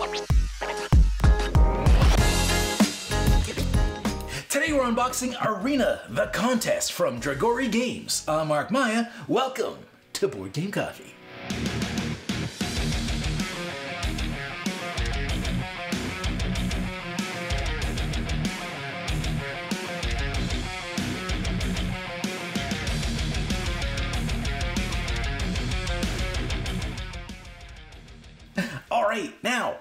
Today we're unboxing Arena, the contest from Dragori Games. I'm Mark Maia. Welcome to Board Game Coffee. All right, now,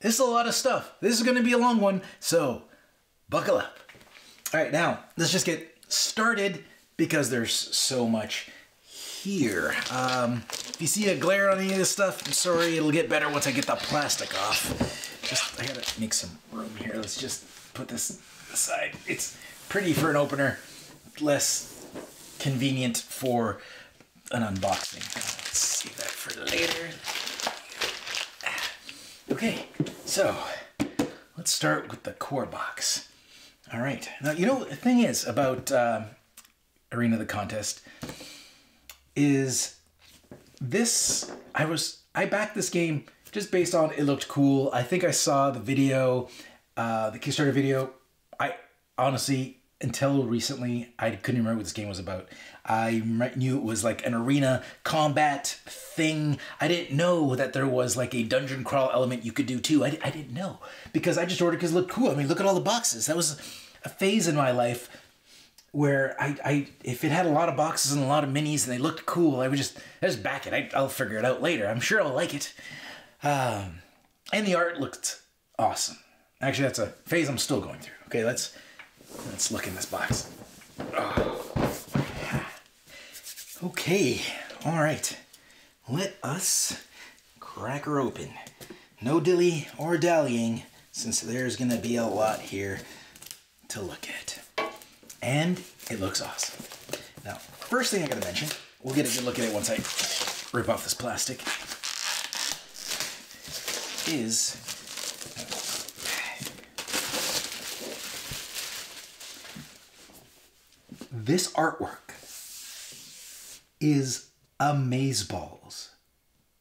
this is a lot of stuff. This is going to be a long one, so buckle up. All right, now, let's just get started because there's so much here. Um, if you see a glare on any of this stuff, I'm sorry, it'll get better once I get the plastic off. Just, I gotta make some room here. Let's just put this aside. It's pretty for an opener, less convenient for an unboxing. Let's save that for later. Okay, so let's start with the core box. All right. Now, you know, the thing is about um, Arena the Contest is this, I was, I backed this game just based on it looked cool. I think I saw the video, uh, the Kickstarter video. I honestly, until recently, I couldn't remember what this game was about. I knew it was like an arena combat thing. I didn't know that there was like a dungeon crawl element you could do too. I, I didn't know because I just ordered because it looked cool. I mean, look at all the boxes. That was a phase in my life where I, I if it had a lot of boxes and a lot of minis and they looked cool, I would just I just back it. I, I'll figure it out later. I'm sure I'll like it. Um, and the art looked awesome. Actually, that's a phase I'm still going through. Okay, let's let's look in this box. Oh. Okay, all right. Let us crack her open. No dilly or dallying, since there's gonna be a lot here to look at. And it looks awesome. Now, first thing I gotta mention, we'll get a good look at it once I rip off this plastic, is this artwork is amazeballs.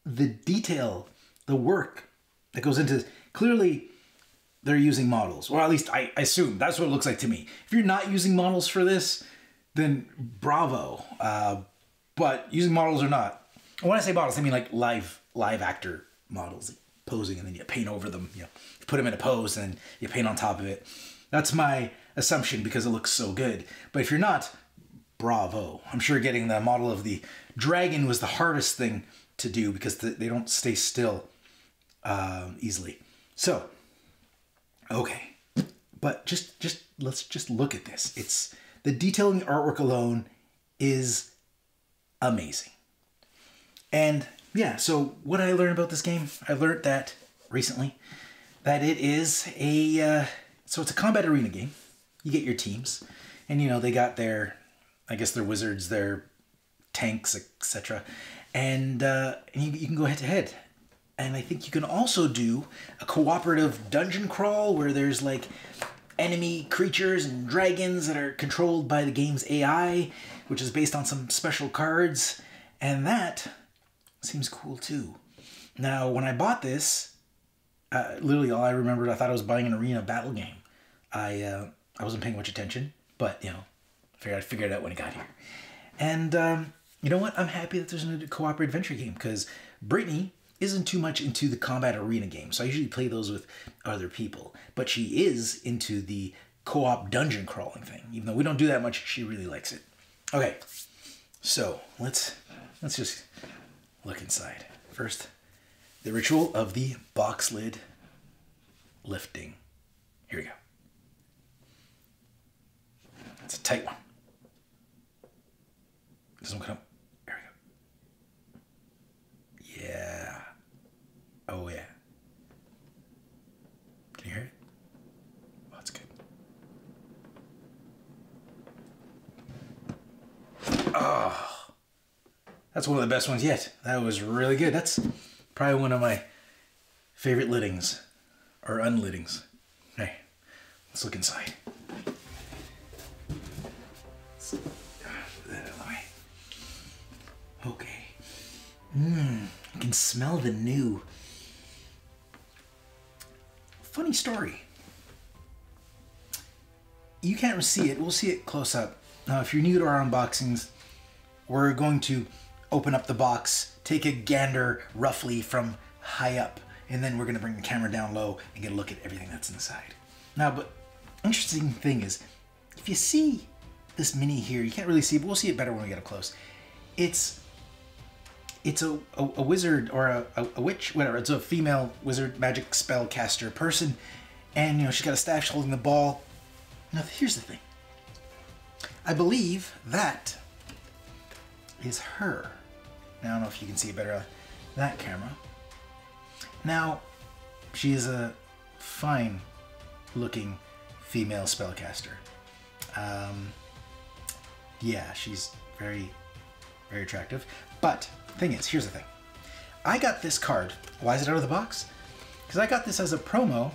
The detail, the work that goes into this. clearly they're using models, or at least I, I assume that's what it looks like to me. If you're not using models for this, then bravo. Uh, but using models or not, when I say models, I mean like live live actor models posing, and then you paint over them. You know, you put them in a pose, and you paint on top of it. That's my assumption because it looks so good. But if you're not, bravo. I'm sure getting the model of the dragon was the hardest thing to do because they don't stay still uh, easily. So, okay, but just just let's just look at this. It's the detailing artwork alone is amazing. And yeah, so what I learned about this game, I learned that recently that it is a uh, so it's a combat arena game. You get your teams, and you know they got their I guess their wizards, their tanks, etc. And, uh, you, you can go head to head. And I think you can also do a cooperative dungeon crawl where there's like enemy creatures and dragons that are controlled by the game's AI, which is based on some special cards. And that seems cool too. Now, when I bought this, uh, literally all I remembered, I thought I was buying an arena battle game. I uh, I wasn't paying much attention, but you know, figured I'd figure it out when I got here. And um, you know what? I'm happy that there's a cooperative adventure game because Brittany isn't too much into the combat arena game. So I usually play those with other people. But she is into the co-op dungeon crawling thing. Even though we don't do that much, she really likes it. Okay, so let's let's just look inside. First, the ritual of the box lid lifting. Here we go. It's a tight one. One come. There we go. Yeah. Oh yeah. Can you hear it? Oh, that's good. Oh, that's one of the best ones yet. That was really good. That's probably one of my favorite littings or unlittings. Hey, let's look inside. Okay. Mmm, I can smell the new. funny story. You can't see it. We'll see it close up. Now, if you're new to our unboxings, we're going to open up the box, take a gander roughly from high up, and then we're going to bring the camera down low and get a look at everything that's inside. Now, but interesting thing is, if you see this mini here, you can't really see, but we'll see it better when we get up close. It's it's a, a, a wizard or a, a, a, witch, whatever. It's a female wizard, magic spell caster person, and you know she's got a staff, she's holding the ball. Now here's the thing. I believe that is her. Now I don't know if you can see better that camera. Now she is a fine looking female spellcaster. Um, yeah, she's very, very attractive. But thing is, here's the thing. I got this card. Why is it out of the box? Because I got this as a promo,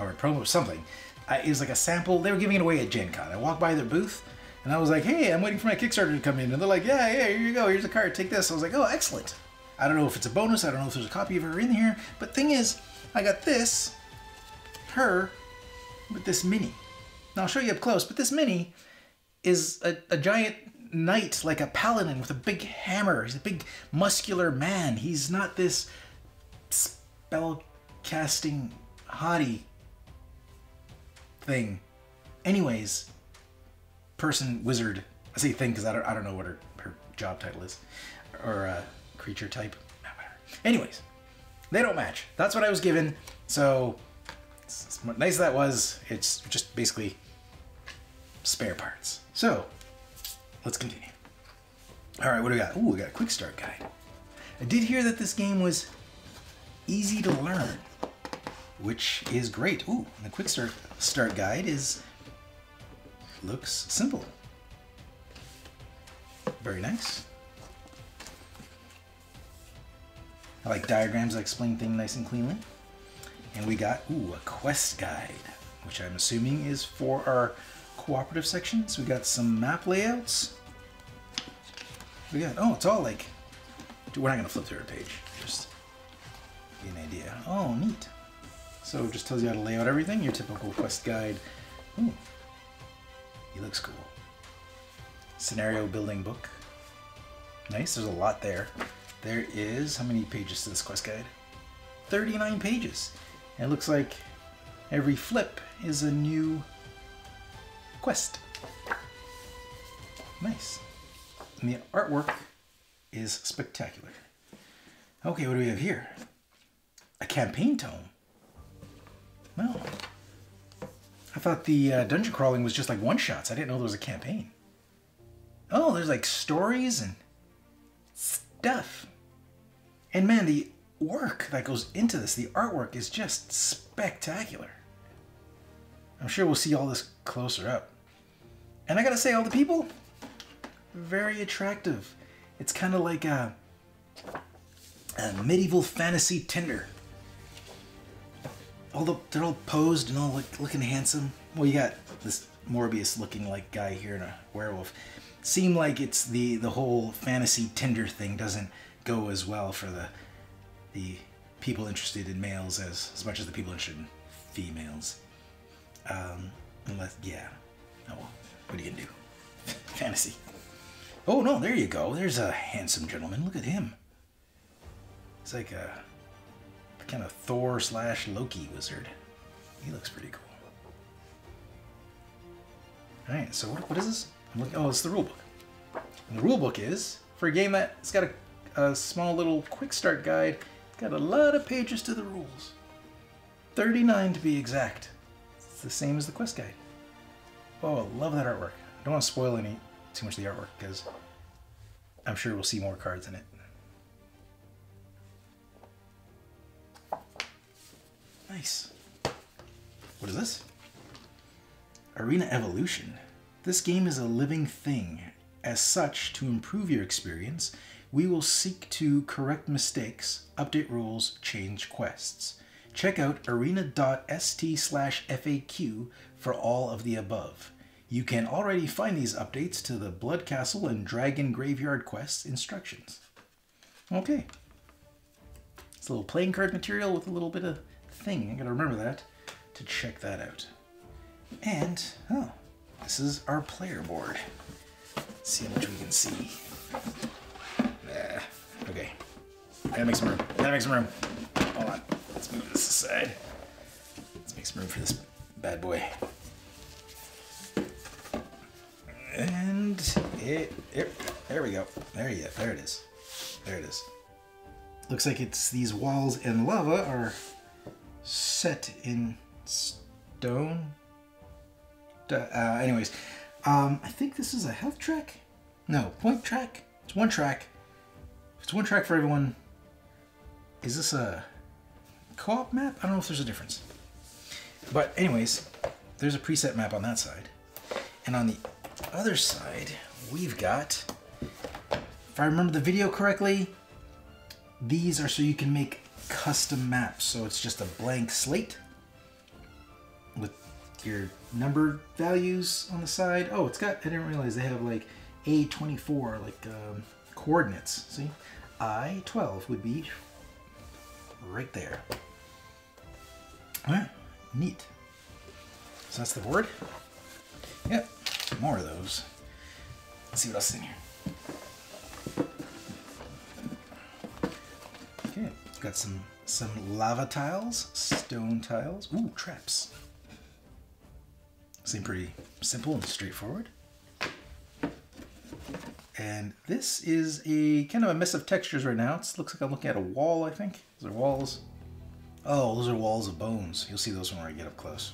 or a promo something. I, it was like a sample. They were giving it away at Gen Con. I walked by their booth, and I was like, hey, I'm waiting for my Kickstarter to come in. And they're like, yeah, yeah, here you go. Here's a card. Take this. I was like, oh, excellent. I don't know if it's a bonus. I don't know if there's a copy of her in here. But thing is, I got this, her, with this mini. Now I'll show you up close, but this mini is a, a giant knight, like a paladin with a big hammer. He's a big muscular man. He's not this spell casting hottie thing. Anyways, person, wizard. I say thing because I don't, I don't know what her, her job title is. Or uh, creature type. Anyways, they don't match. That's what I was given. So, nice that was, it's just basically spare parts. So, let's continue. All right, what do we got? Ooh, we got a quick start guide. I did hear that this game was easy to learn, which is great. Ooh, the quick start start guide is looks simple. Very nice. I like diagrams that explain things nice and cleanly. And we got, ooh, a quest guide, which I'm assuming is for our cooperative sections. We got some map layouts. We got, oh, it's all like, we're not to flip through a page, just get an idea. Oh, neat. So it just tells you how to lay out everything, your typical quest guide. Ooh, he looks cool. Scenario building book. Nice, there's a lot there. There is, how many pages to this quest guide? 39 pages. And it looks like every flip is a new quest. Nice. And the artwork is spectacular. Okay, what do we have here? A campaign tome. Well, I thought the uh, dungeon crawling was just like one shots. I didn't know there was a campaign. Oh, there's like stories and stuff. And man, the work that goes into this, the artwork is just spectacular. I'm sure we'll see all this closer up. And I gotta say, all the people, very attractive. It's kind of like a, a, medieval fantasy Tinder. All the, they're all posed and all like looking handsome. Well, you got this Morbius looking like guy here in a werewolf. Seem like it's the the whole fantasy Tinder thing doesn't go as well for the the people interested in males as as much as the people interested in females. Um, unless, yeah. Oh well. What are you gonna do? Fantasy. Oh no, there you go. There's a handsome gentleman. Look at him. It's like a kind of Thor slash Loki wizard. He looks pretty cool. Alright, so what, what is this? Looking, oh, it's the rulebook. And the rulebook is, for a game that it's got a, a small little quick start guide, it's got a lot of pages to the rules. 39 to be exact. It's the same as the quest guide. Oh, love that artwork. I don't want to spoil any too much of the artwork because I'm sure we'll see more cards in it. Nice. What is this? Arena Evolution. This game is a living thing. As such, to improve your experience, we will seek to correct mistakes, update rules, change quests. Check out arena.st slash FAQ for all of the above. You can already find these updates to the Blood Castle and Dragon Graveyard quests instructions. Okay. It's a little playing card material with a little bit of thing. I gotta remember that to check that out. And, oh, this is our player board. Let's see how much we can see. Okay. Gotta make some room. Gotta make some room. Hold on. Let's move this aside. Let's make some room for this bad boy. And it, it there we go. There you there it is. There it is. Looks like it's these walls and lava are set in stone. Uh, anyways, um, I think this is a health track. No, point track. It's one track. It's one track for everyone, is this a co-op map? I don't know if there's a difference. But anyways, there's a preset map on that side. And on the other side, we've got, if I remember the video correctly, these are so you can make custom maps. So it's just a blank slate with your number values on the side. Oh, it's got, I didn't realize they have like A24, like um, coordinates. See? I-12 would be right there. All right, neat. So that's the board. Yep, more of those. Let's see what else is in here. Okay, got some some lava tiles, stone tiles. Ooh, traps. Seem pretty simple and straightforward. And this is a kind of a mess of textures right now. It looks like I'm looking at a wall, I think. Those are walls. Oh, those are walls of bones. You'll see those when I get up close.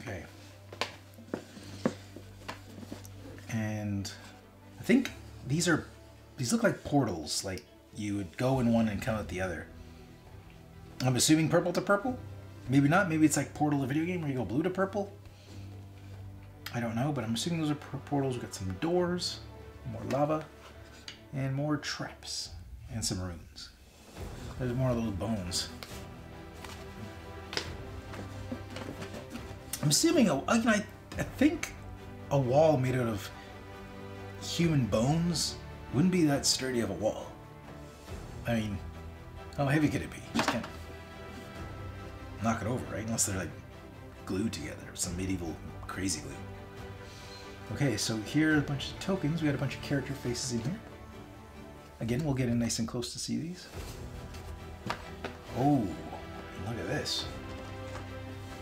Okay. And I think these are, these look like portals. Like you would go in one and come out the other. I'm assuming purple to purple? Maybe not. Maybe it's like Portal, the video game, where you go blue to purple. I don't know, but I'm assuming those are portals. We've got some doors, more lava, and more traps, and some runes. There's more of those bones. I'm assuming, I think a wall made out of human bones wouldn't be that sturdy of a wall. I mean, how heavy could it be? Just can't knock it over, right? Unless they're like glued together, some medieval crazy glue. Okay, so here are a bunch of tokens. We got a bunch of character faces in here. Again, we'll get in nice and close to see these. Oh, look at this.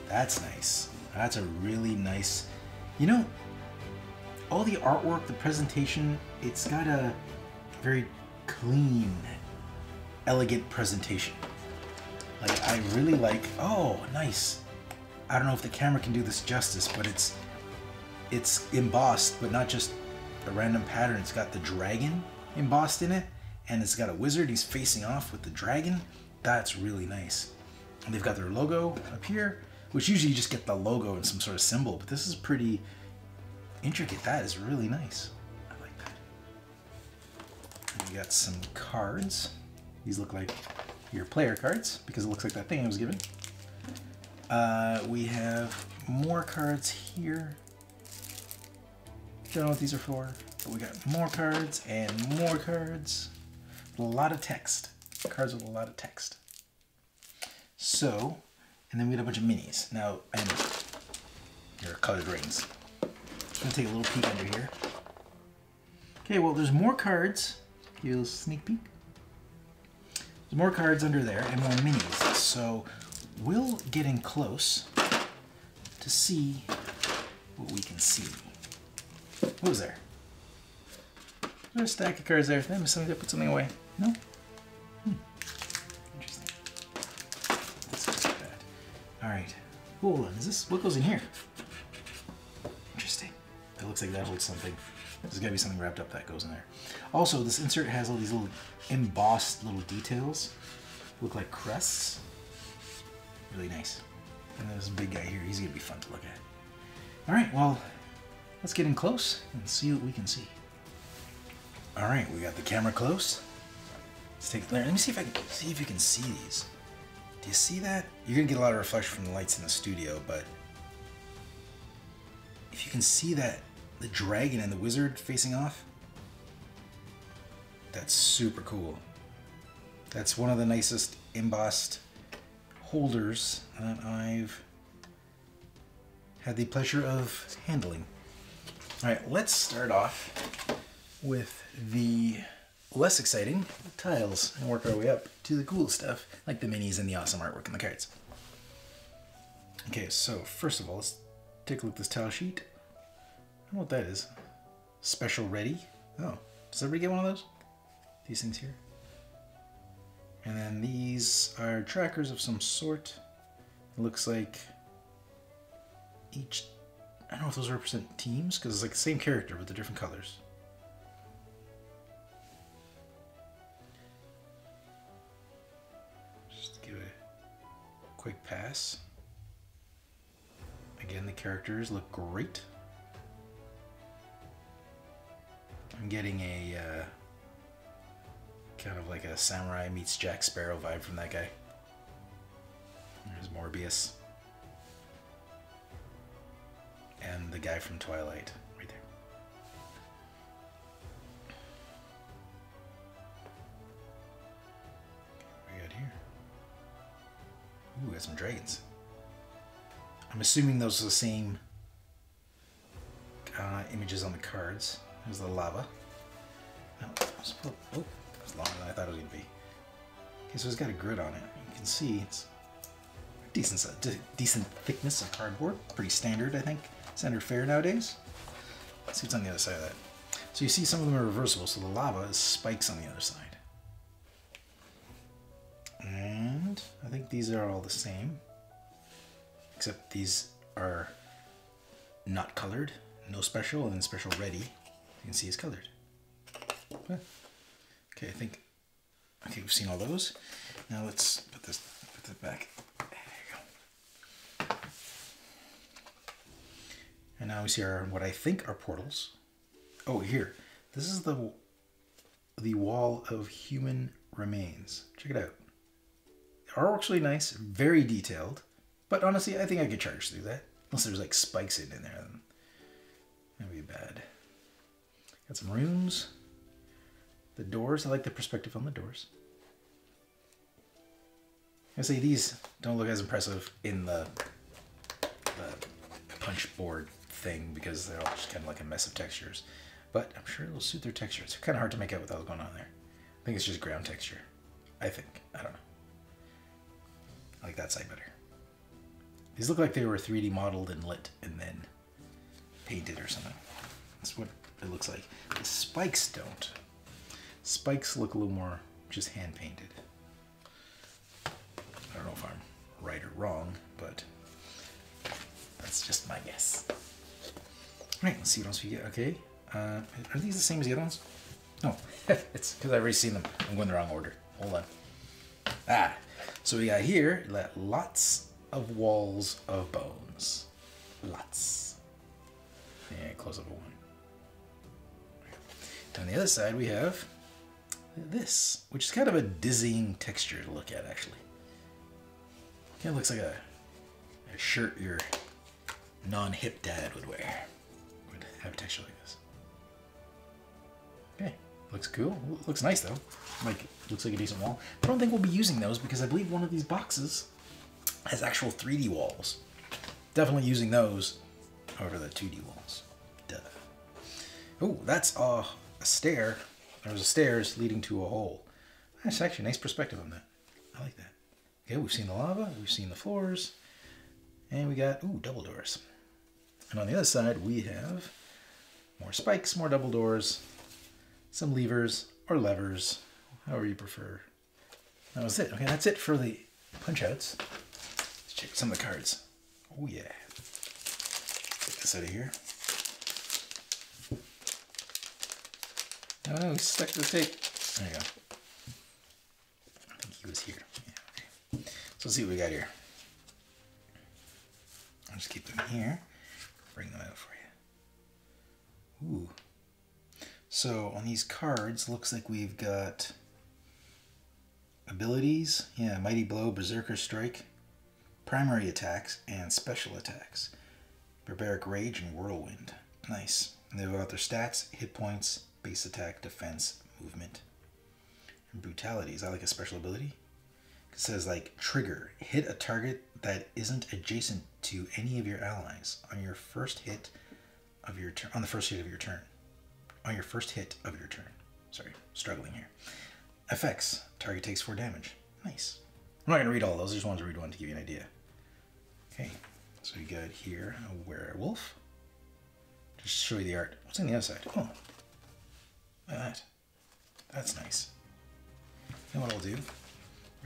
That's nice. That's a really nice... You know, all the artwork, the presentation, it's got a very clean, elegant presentation. Like, I really like... Oh, nice. I don't know if the camera can do this justice, but it's it's embossed, but not just a random pattern. It's got the dragon embossed in it, and it's got a wizard. He's facing off with the dragon. That's really nice. And they've got their logo up here, which usually you just get the logo and some sort of symbol, but this is pretty intricate. That is really nice. I like that. And we got some cards. These look like your player cards because it looks like that thing I was given. Uh, we have more cards here. Don't know what these are for, but we got more cards and more cards. A lot of text. Cards with a lot of text. So, and then we got a bunch of minis. Now, and your colored rings. Gonna take a little peek under here. Okay, well, there's more cards. Give you a little sneak peek. There's more cards under there and more minis. So we'll get in close to see what we can see. What was there? There's a stack of cards there. Did I miss something? Did I put something away? No? Hmm. Interesting. That's bad. Alright. Hold on. Is this... What goes in here? It looks like that holds something. There's got to be something wrapped up that goes in there. Also, this insert has all these little embossed little details. Look like crests. Really nice. And there's a big guy here. He's going to be fun to look at. All right, well, Let's get in close and see what we can see. All right, we got the camera close. Let's take. Let me see if I can see if you can see these. Do you see that? You're gonna get a lot of reflection from the lights in the studio, but if you can see that, the dragon and the wizard facing off, that's super cool. That's one of the nicest embossed holders that I've had the pleasure of handling. All right, let's start off with the less exciting tiles and work our way up to the cool stuff, like the minis and the awesome artwork and the cards. Okay, so first of all, let's take a look at this tile sheet. Know what that is. Special ready. Oh, does everybody get one of those? These things here. And then these are trackers of some sort. It looks like each, I don't know if those represent teams, because it's like the same character with the different colors. Just give a quick pass. Again, the characters look great. I'm getting a uh, kind of like a samurai meets Jack Sparrow vibe from that guy. There's Morbius. And the guy from Twilight, right there. We got here? Ooh, got some dragons. I'm assuming those are the same uh, images on the cards. There's the lava. Oh, oh, it's longer than I thought it was going to be. Okay, so it's got a grid on it. You can see it's decent, decent thickness of cardboard. Pretty standard, I think. Standard fare nowadays. Let's see what's on the other side of that. So you see some of them are reversible, so the lava is spikes on the other side. And I think these are all the same except these are not colored, no special, and then special ready. You can see is colored. Okay, I think, okay, we've seen all those. Now let's put this, put this back. There you go. And now we see our, what I think are portals. Oh, here. This is the, the wall of human remains. Check it out. Artwork's really nice, very detailed. But honestly, I think I could charge through that. Unless there's like spikes in there, then that'd be bad. Got some rooms. The doors, I like the perspective on the doors. I say these don't look as impressive in the, the punch board thing because they're all just kind of like a mess of textures. But I'm sure it'll suit their texture. It's kind of hard to make out what what's going on there. I think it's just ground texture. I think. I don't know. I like that side better. These look like they were 3D modeled and lit and then painted or something. That's what it looks like. The spikes don't. Spikes look a little more just hand painted. I don't know if I'm right or wrong, but that's just my guess. All right, let's see what else we get. Okay, uh, are these the same as the other ones? No, it's because I've already seen them. I'm going the wrong order. Hold on. Ah, so we got here lots of walls of bones. Lots. Yeah, close up a one. On the other side, we have this, which is kind of a dizzying texture to look at, actually. Kind of looks like a, a shirt your non-hip dad would wear. Would have a texture like this. Okay, looks cool. Looks nice though. Like looks like a decent wall. I don't think we'll be using those because I believe one of these boxes has actual 3D walls. Definitely using those over the 2D walls. Duh. Oh, that's uh, a stair. There's a stairs leading to a hole. That's actually a nice perspective on that. I like that. Okay, we've seen the lava, we've seen the floors, and we got, ooh, double doors. And on the other side, we have more spikes, more double doors, some levers or levers, however you prefer. That was it. Okay, that's it for the punch outs Let's check some of the cards. Oh yeah. Get this out of here. Oh, he's stuck the tape. There you go. I think he was here. Yeah, okay. So let's see what we got here. I'll just keep them here. Bring them out for you. Ooh. So on these cards, looks like we've got abilities. Yeah, Mighty Blow, Berserker Strike, primary attacks, and special attacks. Barbaric Rage and Whirlwind. Nice. And they've got their stats, hit points, base attack, defense, movement. And brutality. Is that like a special ability? It says like trigger. Hit a target that isn't adjacent to any of your allies on your first hit of your turn. On the first hit of your turn. On your first hit of your turn. Sorry, struggling here. Effects. Target takes four damage. Nice. I'm not gonna read all those. I just wanted to read one to give you an idea. Okay, so we got here a werewolf. Just show you the art. What's on the other side? Oh, look at that. That's nice. You know what I'll do?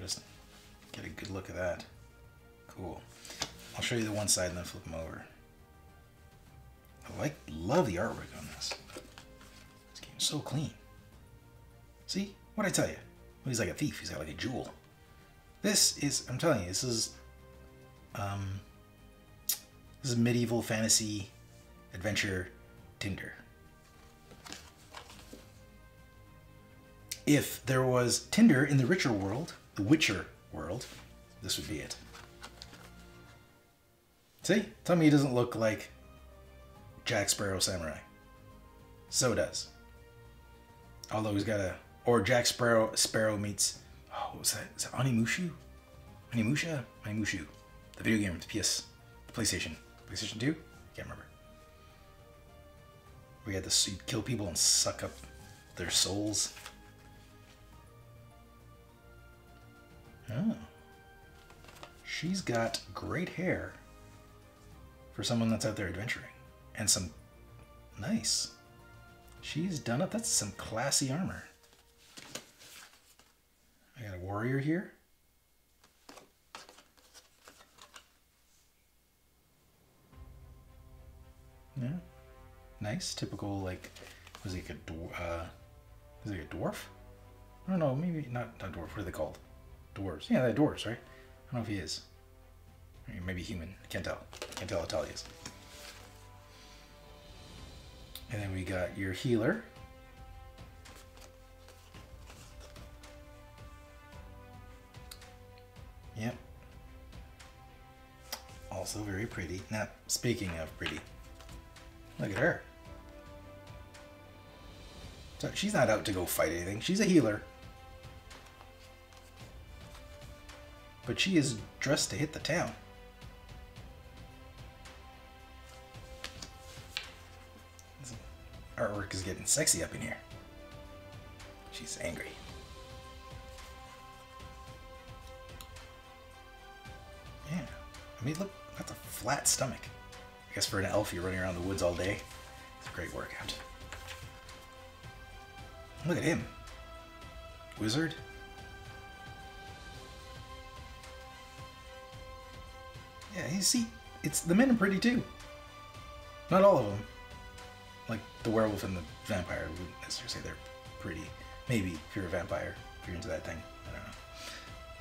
Just get a good look at that. Cool. I'll show you the one side and then flip them over. I like, love the artwork on this. This game's so clean. See? What'd I tell you? He's like a thief. He's got like a jewel. This is, I'm telling you, this is, um, this is medieval fantasy adventure Tinder. If there was Tinder in the richer world, the Witcher world, this would be it. See? Tell me he doesn't look like Jack Sparrow Samurai. So does. Although he's got a or Jack Sparrow Sparrow meets oh what was that? Is that Onimusha? Onimusha? Onimusha. The video game, the PS the PlayStation. PlayStation 2? I Can't remember. We had to kill people and suck up their souls. Oh. She's got great hair for someone that's out there adventuring. And some nice. She's done up. That's some classy armor. I got a warrior here. Yeah. Nice. Typical, like, was he like a dwarf? Uh, he a dwarf? I don't know. Maybe not, not dwarf. What are they called? Dwarves. Yeah, they're dwarves, right? I don't know if he is. Maybe human. Can't tell. Can't tell how tall he is. And then we got your healer. Yep. Also very pretty. Now, speaking of pretty, look at her. So she's not out to go fight anything. She's a healer. But she is dressed to hit the town. artwork is getting sexy up in here. She's angry. Yeah. I mean, look, that's a flat stomach. I guess for an elf, you're running around the woods all day. It's a great workout. Look at him. Wizard. Yeah, you see, it's the men are pretty too. Not all of them, like the werewolf and the vampire. Wouldn't necessarily say they're pretty. Maybe if you're a vampire, if you're into that thing. I don't know.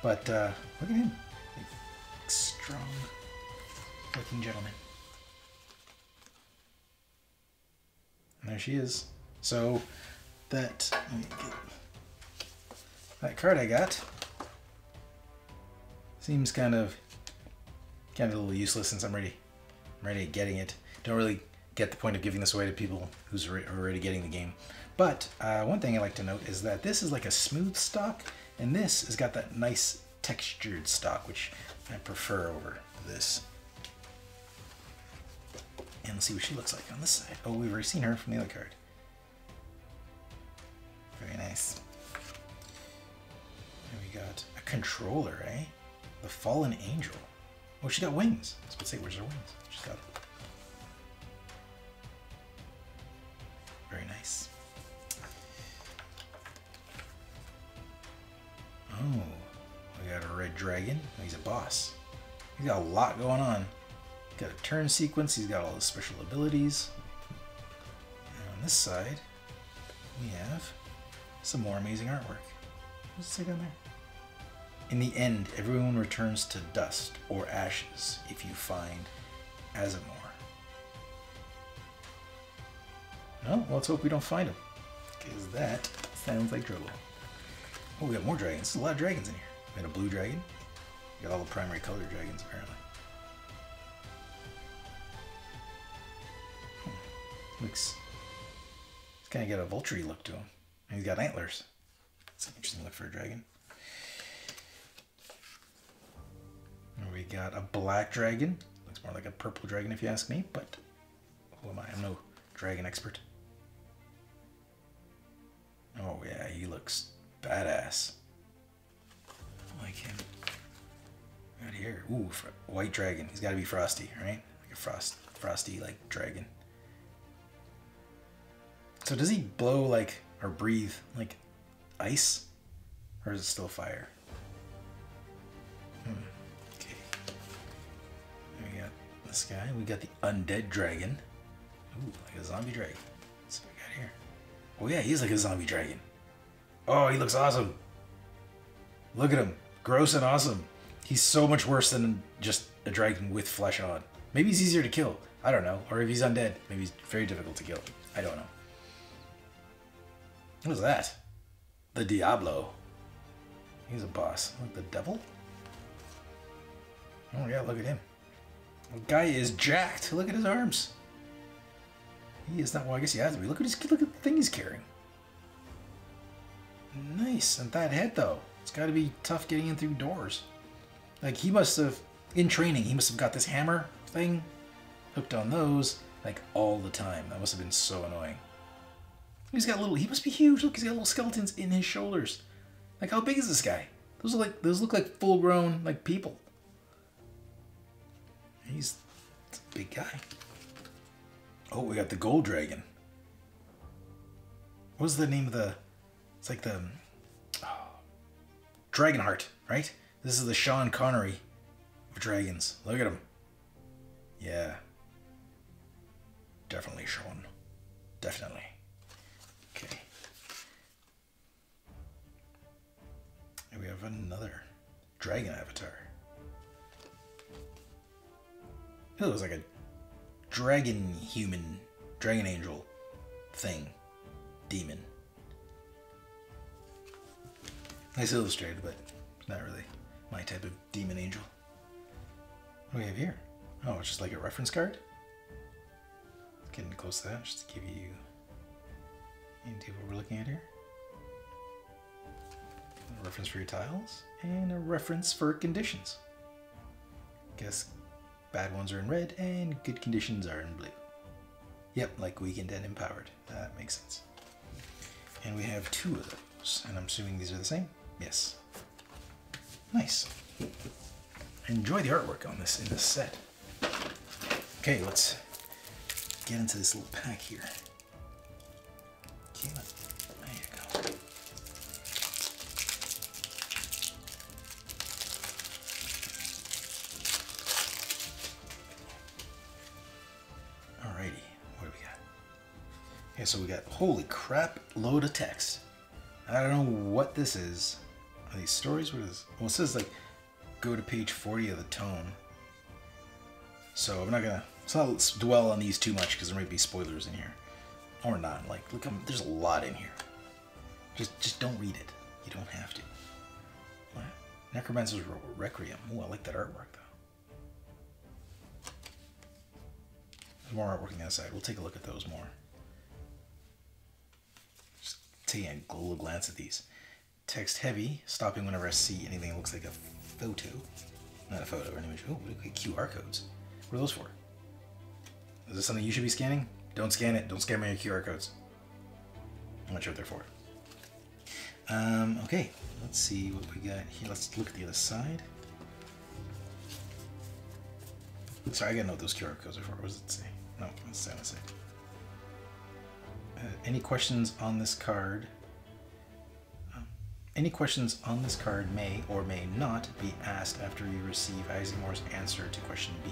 But uh, look at him. Strong looking gentleman. And there she is. So that that card I got seems kind of kind of a little useless since I'm ready. I'm ready at getting it. Don't really get the point of giving this away to people who's already getting the game. But uh, one thing I like to note is that this is like a smooth stock, and this has got that nice textured stock, which I prefer over this. And let's see what she looks like on this side. Oh, we've already seen her from the other card. Very nice. And we got a controller, eh? The Fallen Angel. Oh, she got wings. Let's say, where's her wings? She's got them. Very nice. Oh, we got a red dragon. Oh, he's a boss. He's got a lot going on. He's got a turn sequence. He's got all the special abilities. And on this side, we have some more amazing artwork. What's it say down there? In the end, everyone returns to dust or ashes if you find Azamor. Well, let's hope we don't find him. Because that sounds like trouble. Oh, we got more dragons. There's a lot of dragons in here. We got a blue dragon. We got all the primary color dragons, apparently. Hmm. Looks... He's kind of got a vulture look to him. And he's got antlers. It's an interesting look for a dragon. We got a black dragon. Looks more like a purple dragon if you ask me, but who am I? I'm no dragon expert. Oh yeah, he looks badass. I like him. Right here. Ooh, white dragon. He's got to be frosty, right? Like a frost, frosty like dragon. So does he blow like or breathe like ice, or is it still fire? This guy. We got the undead dragon. Ooh, like a zombie dragon. What's we got here? Oh yeah, he's like a zombie dragon. Oh, he looks awesome. Look at him. Gross and awesome. He's so much worse than just a dragon with flesh on. Maybe he's easier to kill. I don't know. Or if he's undead, maybe he's very difficult to kill. I don't know. What is that? The Diablo. He's a boss. Like the devil? Oh yeah, look at him. Guy is jacked. Look at his arms. He is not. Well, I guess he has to be. Look at his. Look at the thing he's carrying. Nice. And that head though. It's got to be tough getting in through doors. Like he must have, in training, he must have got this hammer thing hooked on those like all the time. That must have been so annoying. He's got little. He must be huge. Look, he's got little skeletons in his shoulders. Like how big is this guy? Those are like those look like full grown like people. He's a big guy. Oh, we got the gold dragon. What was the name of the? It's like the oh, Dragonheart, right? This is the Sean Connery of dragons. Look at him. Yeah. Definitely Sean. Definitely. Okay. And we have another dragon avatar. It looks like a dragon human, dragon angel thing. Demon. Nice illustrated, but not really my type of demon angel. What do we have here? Oh, it's just like a reference card? Getting close to that, just to give you into what we're looking at here. A reference for your tiles, and a reference for conditions. Guess bad ones are in red, and good conditions are in blue. Yep, like weakened and empowered. That makes sense. And we have two of those, and I'm assuming these are the same? Yes. Nice. enjoy the artwork on this in this set. Okay, let's get into this little pack here. Okay, Okay, so we got holy crap load of text. I don't know what this is. Are these stories? What is? Well, it says like go to page 40 of the tome. So I'm not gonna let's not dwell on these too much because there might be spoilers in here, or not. Like look, I'm, there's a lot in here. Just just don't read it. You don't have to. What? Necromancer's Requiem. Oh, I like that artwork though. There's more artwork on the side. We'll take a look at those more. Taking a little glance at these text heavy, stopping whenever I see anything that looks like a photo. Not a photo, or an image. Oh, look at QR codes. What are those for? Is this something you should be scanning? Don't scan it. Don't scan my QR codes. I'm not sure what they're for. Um, okay, let's see what we got here. Let's look at the other side. Sorry, I gotta know what those QR codes are for. What does it say? No, let's say, let's say. Uh, any questions on this card? Any questions on this card may or may not be asked after you receive Isingmore's answer to question B.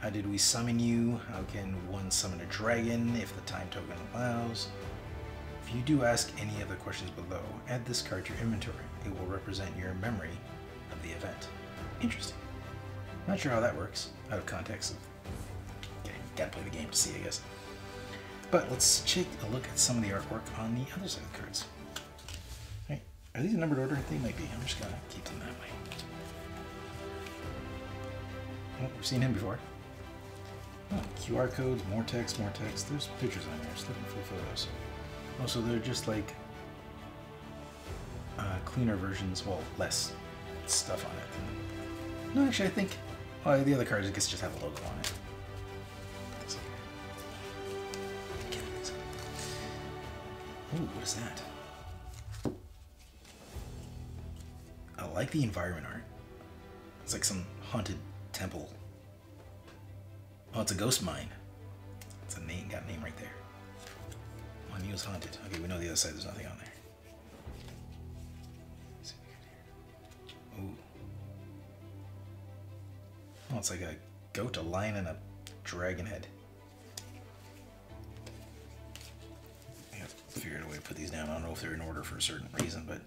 How did we summon you? How can one summon a dragon if the time token allows? If you do ask any of the questions below, add this card to your inventory. It will represent your memory of the event. Interesting. Not sure how that works, out of context okay, gotta play the game to see, I guess. But let's take a look at some of the artwork on the other side of the cards. Are these in numbered order? They might be. I'm just gonna keep them that way. Oh, we've seen him before. Oh, QR codes, more text, more text. There's pictures on there. Just looking for photos. Oh, so they're just like uh, cleaner versions, well, less stuff on it. No, actually, I think well, the other cards, I guess, just have a logo on it. Ooh, what is that? I like the environment art. It's like some haunted temple. Oh, it's a ghost mine. It's a name, got a name right there. One was haunted. Okay, we know the other side, there's nothing on there. Ooh. Oh, it's like a goat, a lion, and a dragon head. Figure out a way to put these down. I don't know if they're in order for a certain reason, but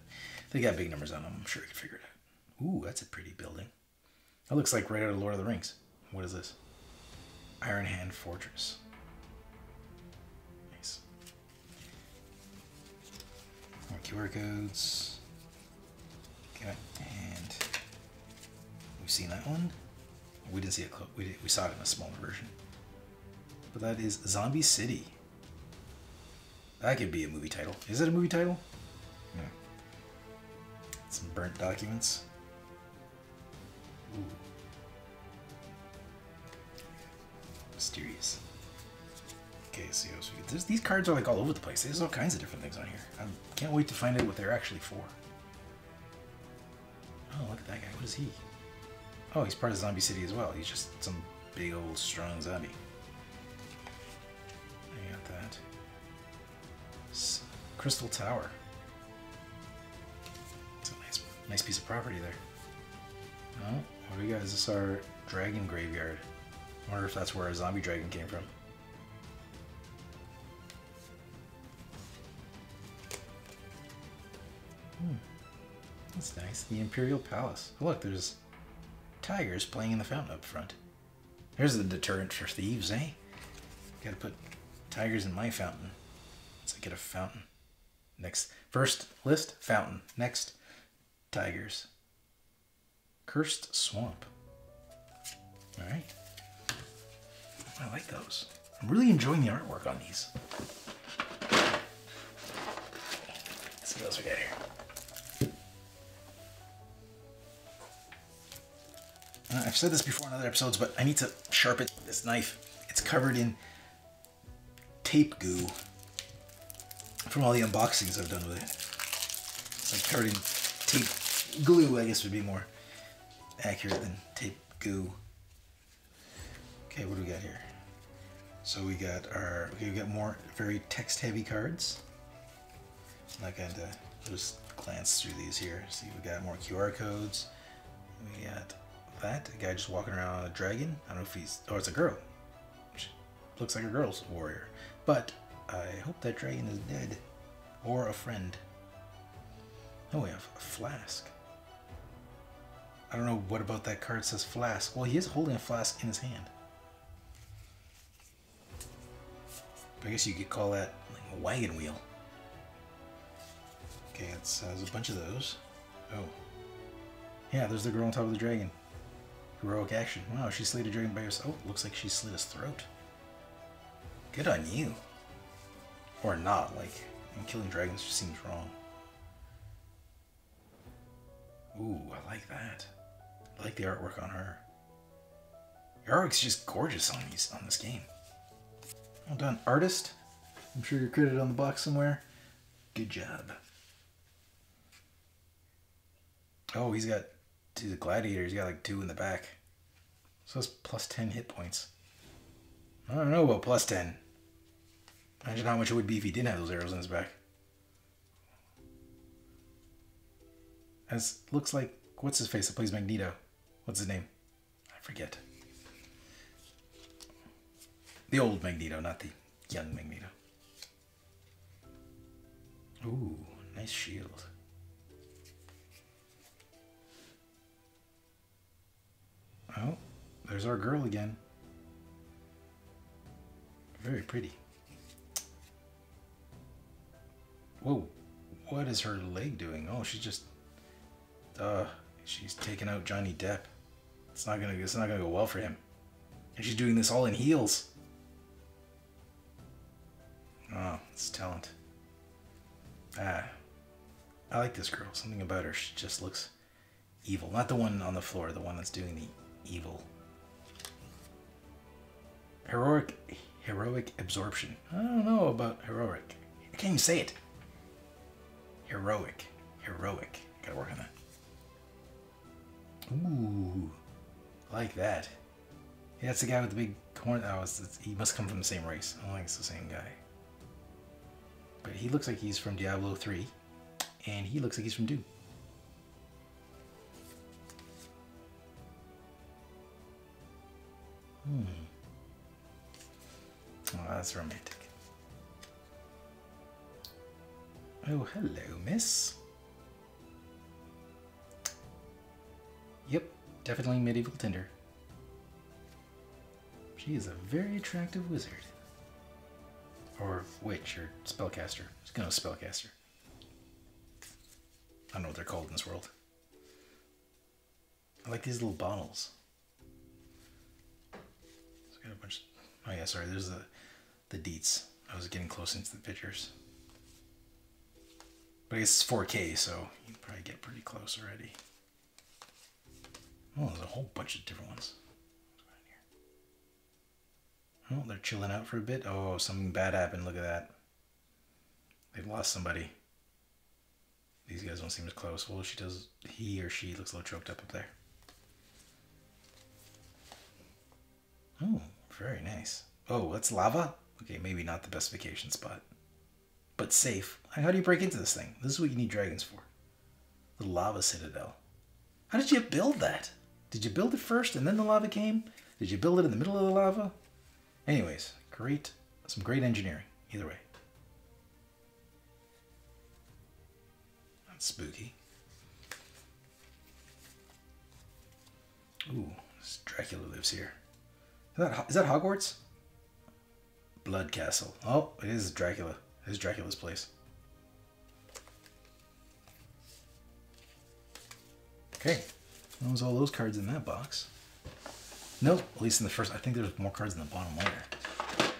they got big numbers on them. I'm sure I can figure it out. Ooh, that's a pretty building. That looks like right out of Lord of the Rings. What is this? Iron Hand Fortress. Nice. More QR codes. Okay, and we've seen that one. We didn't see it. We, we saw it in a smaller version. But that is Zombie City. That could be a movie title. Is it a movie title? Yeah. Some burnt documents. Ooh. Mysterious. Okay, so these cards are like all over the place. There's all kinds of different things on here. I can't wait to find out what they're actually for. Oh, look at that guy. What is he? Oh, he's part of Zombie City as well. He's just some big old strong zombie. Crystal Tower. It's a nice, nice piece of property there. Oh, what do we got? Is this our dragon graveyard? I wonder if that's where a zombie dragon came from. Hmm. That's nice. The Imperial Palace. Oh, look, there's tigers playing in the fountain up front. There's the deterrent for thieves, eh? Gotta put tigers in my fountain. Let's get a fountain. Next, first list, fountain. Next, tigers. Cursed swamp. All right. I like those. I'm really enjoying the artwork on these. Let's see what else we got here. Uh, I've said this before in other episodes, but I need to sharpen this knife. It's covered in tape goo from all the unboxings I've done with it. It's like in tape glue, I guess would be more accurate than tape goo. Okay, what do we got here? So we got our, okay, we got more very text heavy cards. I'm not going to just glance through these here. See, we got more QR codes. We got that. A guy just walking around on a dragon. I don't know if he's... Oh, it's a girl. Which looks like a girl's warrior. But I hope that dragon is dead. Or a friend. Oh, we have a flask. I don't know what about that card says flask. Well, he is holding a flask in his hand. I guess you could call that like a wagon wheel. Okay, it's, uh, a bunch of those. Oh. Yeah, there's the girl on top of the dragon. Heroic action. Wow, she slayed a dragon by herself. Oh, looks like she slit his throat. Good on you. Or not, like, killing dragons just seems wrong. Ooh, I like that. I like the artwork on her. Your artwork's just gorgeous on these on this game. Well done, artist. I'm sure you're credited on the box somewhere. Good job. Oh, he's got he's a gladiator. He's got like two in the back. So it's plus 10 hit points. I don't know about plus 10. Imagine how much it would be if he didn't have those arrows in his back. As looks like what's his face that plays Magneto? What's his name? I forget. The old Magneto, not the young Magneto. Ooh, nice shield. Oh, there's our girl again. Very pretty. Whoa, what is her leg doing? Oh, she's just, uh, she's taking out Johnny Depp. It's not gonna, it's not gonna go well for him. And she's doing this all in heels. Oh, it's talent. Ah. I like this girl. Something about her. She just looks evil. Not the one on the floor, the one that's doing the evil. Heroic heroic absorption. I don't know about heroic. I can't even say it. Heroic. Heroic. Gotta work on that. Ooh. Like that. Yeah, that's the guy with the big horn. Oh, it's, it's, he must come from the same race. I don't think it's the same guy. But he looks like he's from Diablo 3. And he looks like he's from Doom. Hmm. Oh, that's romantic. Oh, hello, miss. Yep, definitely medieval Tinder. She is a very attractive wizard. Or witch, or spellcaster. It's gonna spellcaster. I don't know what they're called in this world. I like these little bottles. It's got a bunch. Oh yeah, sorry. There's the the deets. I was getting close into the pictures. But I guess it's 4K, so you can probably get pretty close already. Oh, there's a whole bunch of different ones. Oh, they're chilling out for a bit. Oh, something bad happened. Look at that. They've lost somebody. These guys don't seem as close. Well, she does. He or she looks a little choked up up there. Oh, very nice. Oh, that's lava? Okay, maybe not the best vacation spot. But safe. How do you break into this thing? This is what you need dragons for. The lava citadel. How did you build that? Did you build it first and then the lava came? Did you build it in the middle of the lava? Anyways, great, some great engineering, either way. That's spooky. Ooh, Dracula lives here. Is that, is that Hogwarts? Blood Castle. Oh, it is Dracula. Is Dracula's place. Okay, those all those cards in that box. No, at least in the first. I think there's more cards in the bottom layer.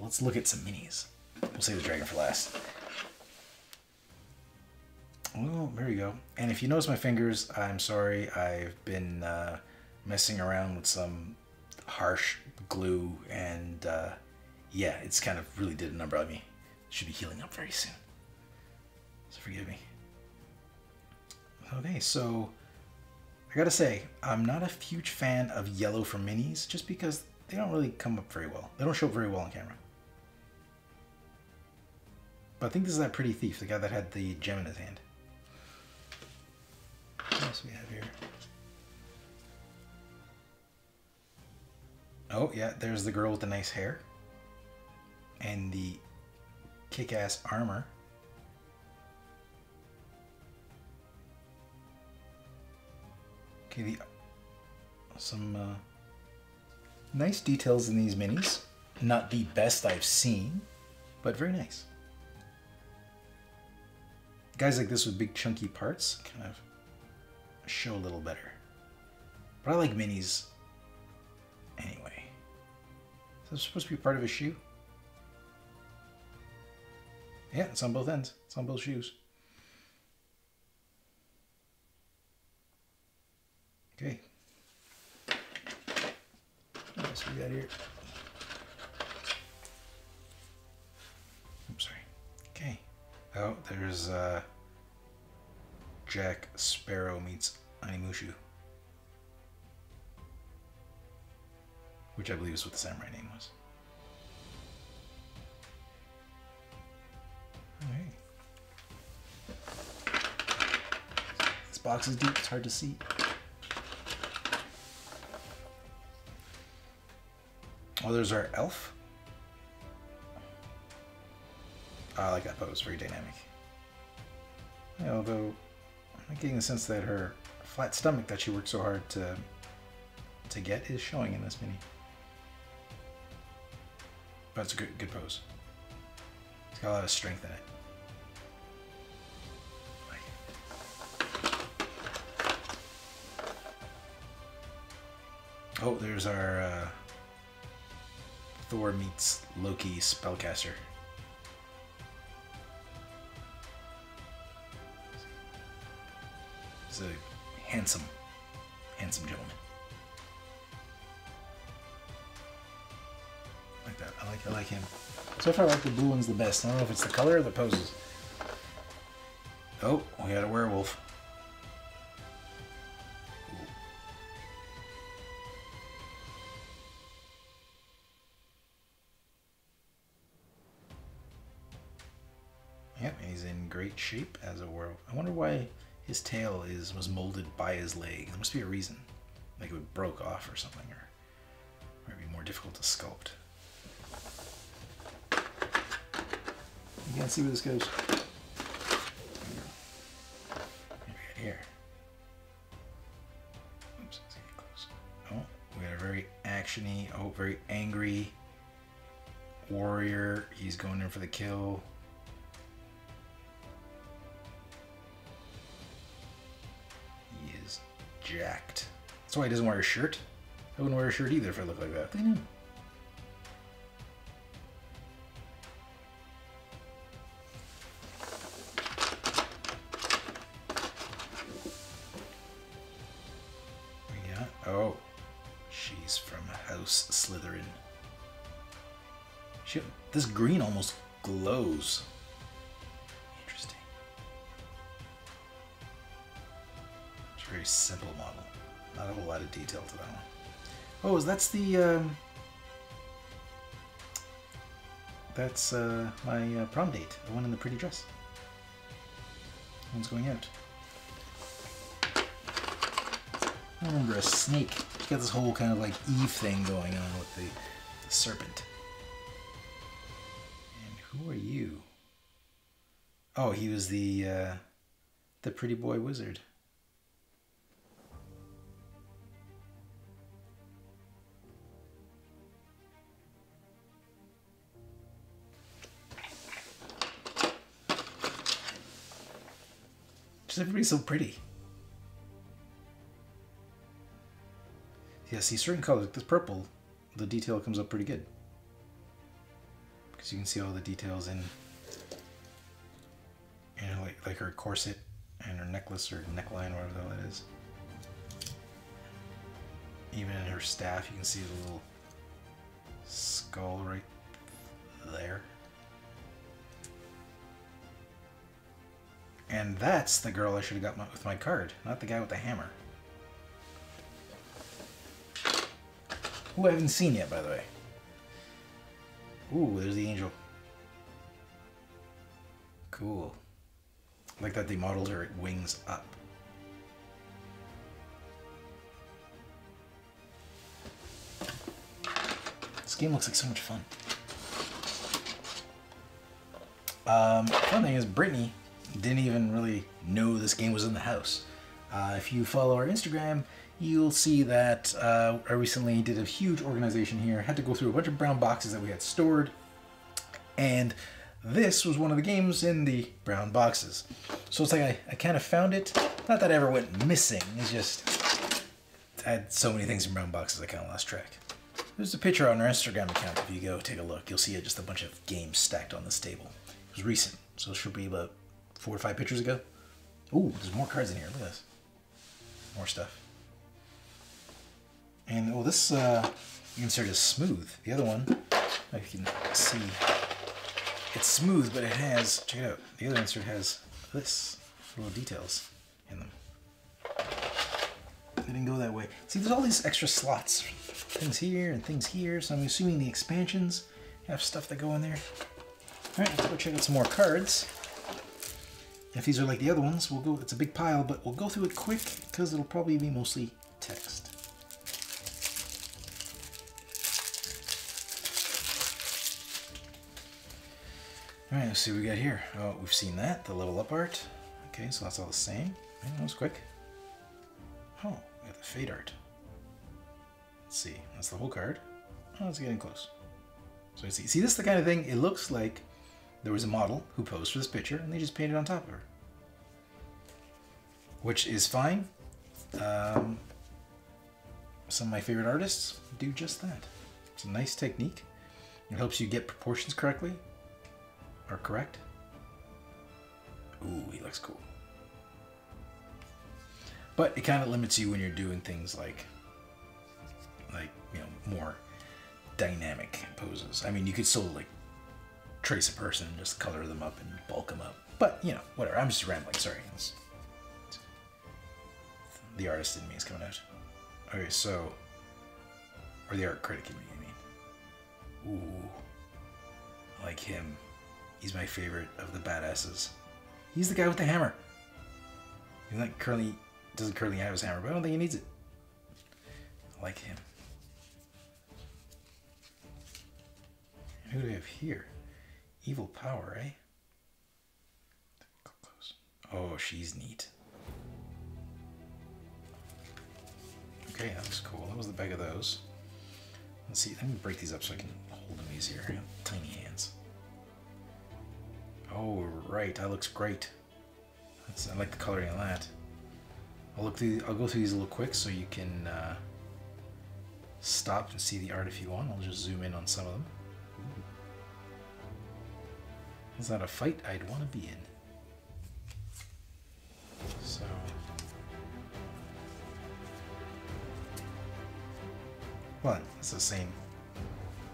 Let's look at some minis. We'll save the dragon for last. Oh, there you go. And if you notice my fingers, I'm sorry. I've been uh, messing around with some harsh glue, and uh, yeah, it's kind of really did a number on me. Should be healing up very soon. So forgive me. Okay, so I gotta say, I'm not a huge fan of yellow for minis just because they don't really come up very well. They don't show up very well on camera. But I think this is that pretty thief, the guy that had the gem in his hand. What else we have here? Oh, yeah, there's the girl with the nice hair. And the kick-ass armor. Okay, the some uh, nice details in these minis. Not the best I've seen, but very nice. Guys like this with big chunky parts kind of show a little better. But I like minis anyway. Is this supposed to be part of a shoe? Yeah, it's on both ends. It's on both shoes. Okay. What else we got here? I'm sorry. Okay. Oh, there's uh, Jack Sparrow meets Animushu. Which I believe is what the samurai name was. This box is deep, it's hard to see. Oh, there's our elf. Oh, I like that pose, very dynamic. Yeah, although I'm getting the sense that her flat stomach that she worked so hard to to get is showing in this mini. But it's a good good pose. It's got a lot of strength in it. Oh, there's our uh, Thor meets Loki spellcaster. He's a handsome, handsome gentleman. Like that. I like I like him. So far I like the blue one's the best. I don't know if it's the color or the poses. Oh, we got a werewolf. Shape as it were. I wonder why his tail is was molded by his leg. There must be a reason. Like it broke off or something, or, or it'd be more difficult to sculpt. You can't see where this goes. Here. Oops, let's get close. Oh, we got a very actiony, oh, very angry warrior. He's going in for the kill. That's why he doesn't wear a shirt. I wouldn't wear a shirt either if I looked like that. Oh, is that's the um, that's uh, my uh, prom date, the one in the pretty dress. One's going out. I remember a snake. You got this whole kind of like Eve thing going on with the, the serpent. And who are you? Oh, he was the uh, the pretty boy wizard. Just everybody's so pretty. Yeah, see certain colors, like this purple, the detail comes up pretty good. Because you can see all the details in, you know, like, like her corset and her necklace or neckline, whatever the hell. Even in her staff, you can see the little skull right there. And that's the girl I should have got my, with my card, not the guy with the hammer. Who I haven't seen yet, by the way. Ooh, there's the angel. Cool. Like that they modeled her wings up. This game looks like so much fun. Um, fun thing is, Brittany didn't even really know this game was in the house. Uh, if you follow our Instagram, you'll see that uh, I recently did a huge organization here. Had to go through a bunch of brown boxes that we had stored, and this was one of the games in the brown boxes. So it's like I, I kind of found it. Not that I ever went missing. It's just I had so many things in brown boxes I kind of lost track. There's a picture on our Instagram account. If you go take a look, you'll see just a bunch of games stacked on this table. It was recent, so it should be about four or five pictures ago. Ooh, there's more cards in here. Look at this. More stuff. And oh, this uh, insert is smooth. The other one, you can see, it's smooth, but it has, check it out, the other insert has this, little details in them. They didn't go that way. See, there's all these extra slots. Things here and things here, so I'm assuming the expansions have stuff that go in there. All right, let's go check out some more cards. If these are like the other ones, we'll go, it's a big pile, but we'll go through it quick because it'll probably be mostly text. All right, let's see what we got here. Oh, we've seen that, the level up art. Okay, so that's all the same. Yeah, that was quick. Oh, we got the fade art. Let's see, that's the whole card. Oh, it's getting close. So see, see this is the kind of thing, it looks like there was a model who posed for this picture and they just painted on top of her. Which is fine. Um, some of my favorite artists do just that. It's a nice technique. It helps you get proportions correctly or correct. Ooh, he looks cool. But it kind of limits you when you're doing things like, like you know, more dynamic poses. I mean, you could still like trace a person just color them up and bulk them up. But you know, whatever. I'm just rambling. Sorry. It's- the artist in me is coming out. Okay, so, or the art critic in me. I mean, ooh, I like him. He's my favorite of the badasses. He's the guy with the hammer. He's not currently doesn't currently have his hammer, but I don't think he needs it. I like him. Who do we have here? Evil power, eh? Close. Oh, she's neat. Okay, that looks cool. That was the bag of those. Let's see. Let me break these up so I can hold them easier. Tiny hands. Oh, right. That looks great. That's, I like the coloring on that. I'll look through. I'll go through these a little quick so you can uh, stop and see the art if you want. I'll just zoom in on some of them. Is that a fight I'd want to be in? So. What? It's the same.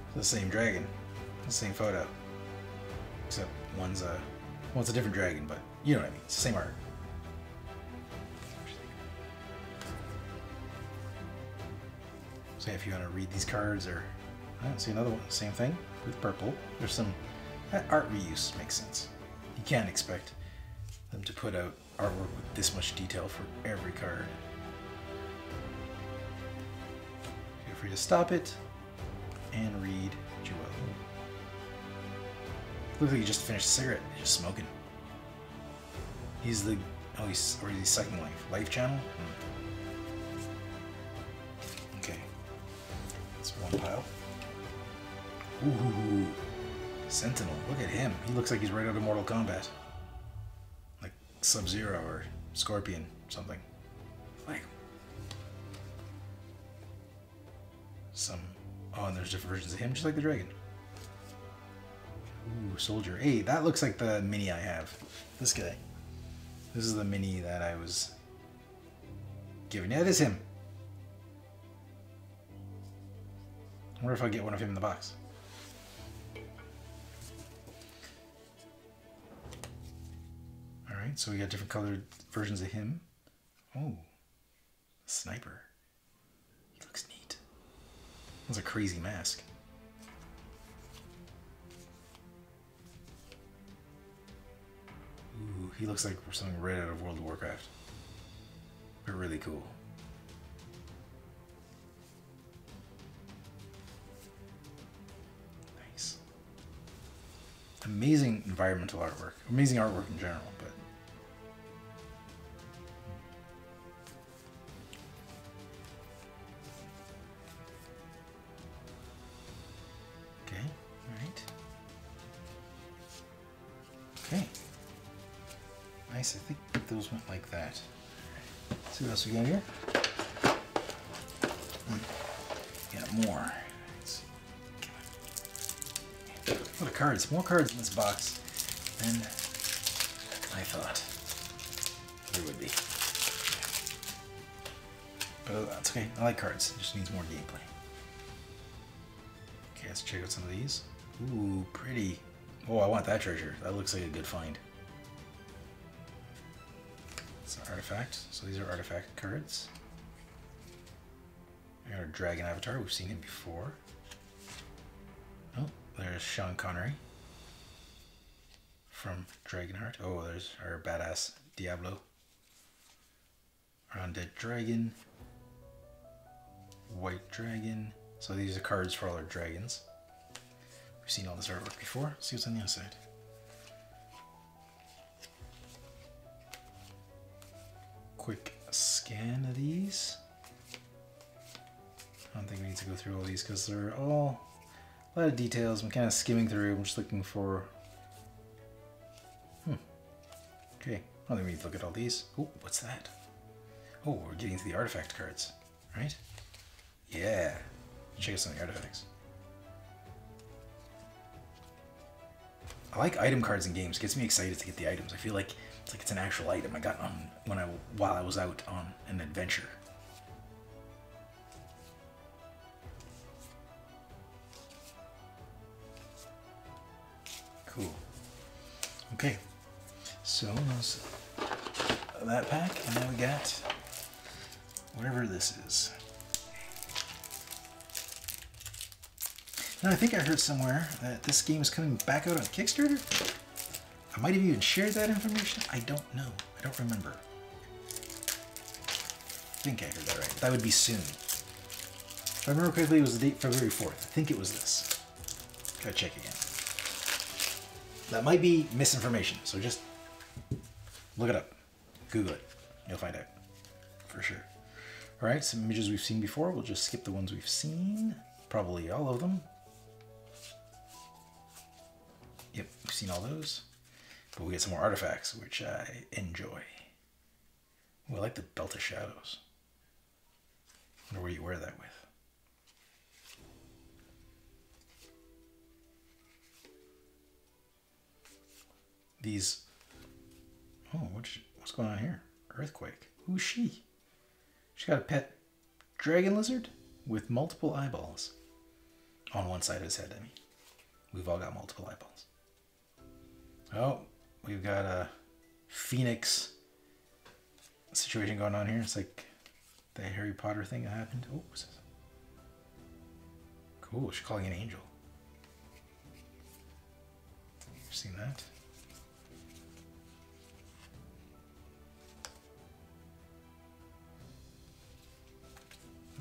It's the same dragon. The same photo. Except one's a. Well, it's a different dragon, but you know what I mean. It's the same art. So if you want to read these cards, or I don't see another one. Same thing with purple. There's some that art reuse makes sense. You can't expect them to put out artwork with this much detail for every card. Feel free to stop it and read Joel. Looks like he just finished a cigarette. He's just smoking. He's the oh he's he's Second Life Life Channel. Hmm. Okay, that's one pile. Ooh, Sentinel. Look at him. He looks like he's right out of Mortal Kombat. Like Sub Zero or Scorpion, something. Like some. Oh, and there's different versions of him, just like the dragon. Ooh, soldier. Hey, that looks like the mini I have. This guy. This is the mini that I was given. Yeah, it is him. I wonder if I get one of him in the box. Right, so we got different colored versions of him. Oh, sniper. He looks neat. That's a crazy mask. Ooh, he looks like something right out of World of Warcraft. But really cool. Nice. Amazing environmental artwork. Amazing artwork in general, but Nice, I think those went like that. Let's see what else we got here. Got more. Let's see. Oh, what cards. More cards in this box than I thought there would be. But uh, that's okay. I like cards. It just needs more gameplay. Okay, let's check out some of these. Ooh, pretty. Oh, I want that treasure. That looks like a good find. Artifact. So these are artifact cards. We got our dragon avatar. We've seen him before. Oh, there's Sean Connery from Dragonheart. Oh, there's our badass Diablo. Our undead dragon. White dragon. So these are cards for all our dragons. We've seen all this artwork before. Let's see what's on the other side. Quick scan of these. I don't think we need to go through all these because they're all a lot of details. I'm kind of skimming through. I'm just looking for. Hmm. Okay. I don't think we need to look at all these. Oh, what's that? Oh, we're getting to the artifact cards, right? Yeah. Check out some of the artifacts. I like item cards in games. It gets me excited to get the items. I feel like it's like it's an actual item I got on when I while I was out on an adventure. Cool. Okay. So that pack, and now we got whatever this is. Now I think I heard somewhere that this game is coming back out on Kickstarter. I might have even shared that information. I don't know. I don't remember. I think I heard that right. That would be soon. If I remember correctly, it was the date February 4th. I think it was this. Gotta check again. That might be misinformation, so just look it up. Google it. You'll find out. For sure. Alright, some images we've seen before. We'll just skip the ones we've seen. Probably all of them. Seen all those. But we get some more artifacts, which I enjoy. Ooh, I like the Belt of Shadows. I wonder where you wear that with. These. Oh, what's, what's going on here? Earthquake. Who's she? She got a pet dragon lizard with multiple eyeballs on one side of his head. I mean, we've all got multiple eyeballs. Oh, we've got a phoenix situation going on here. It's like the Harry Potter thing that happened. Oh, what's this? Cool. She's calling an angel. You've seen that?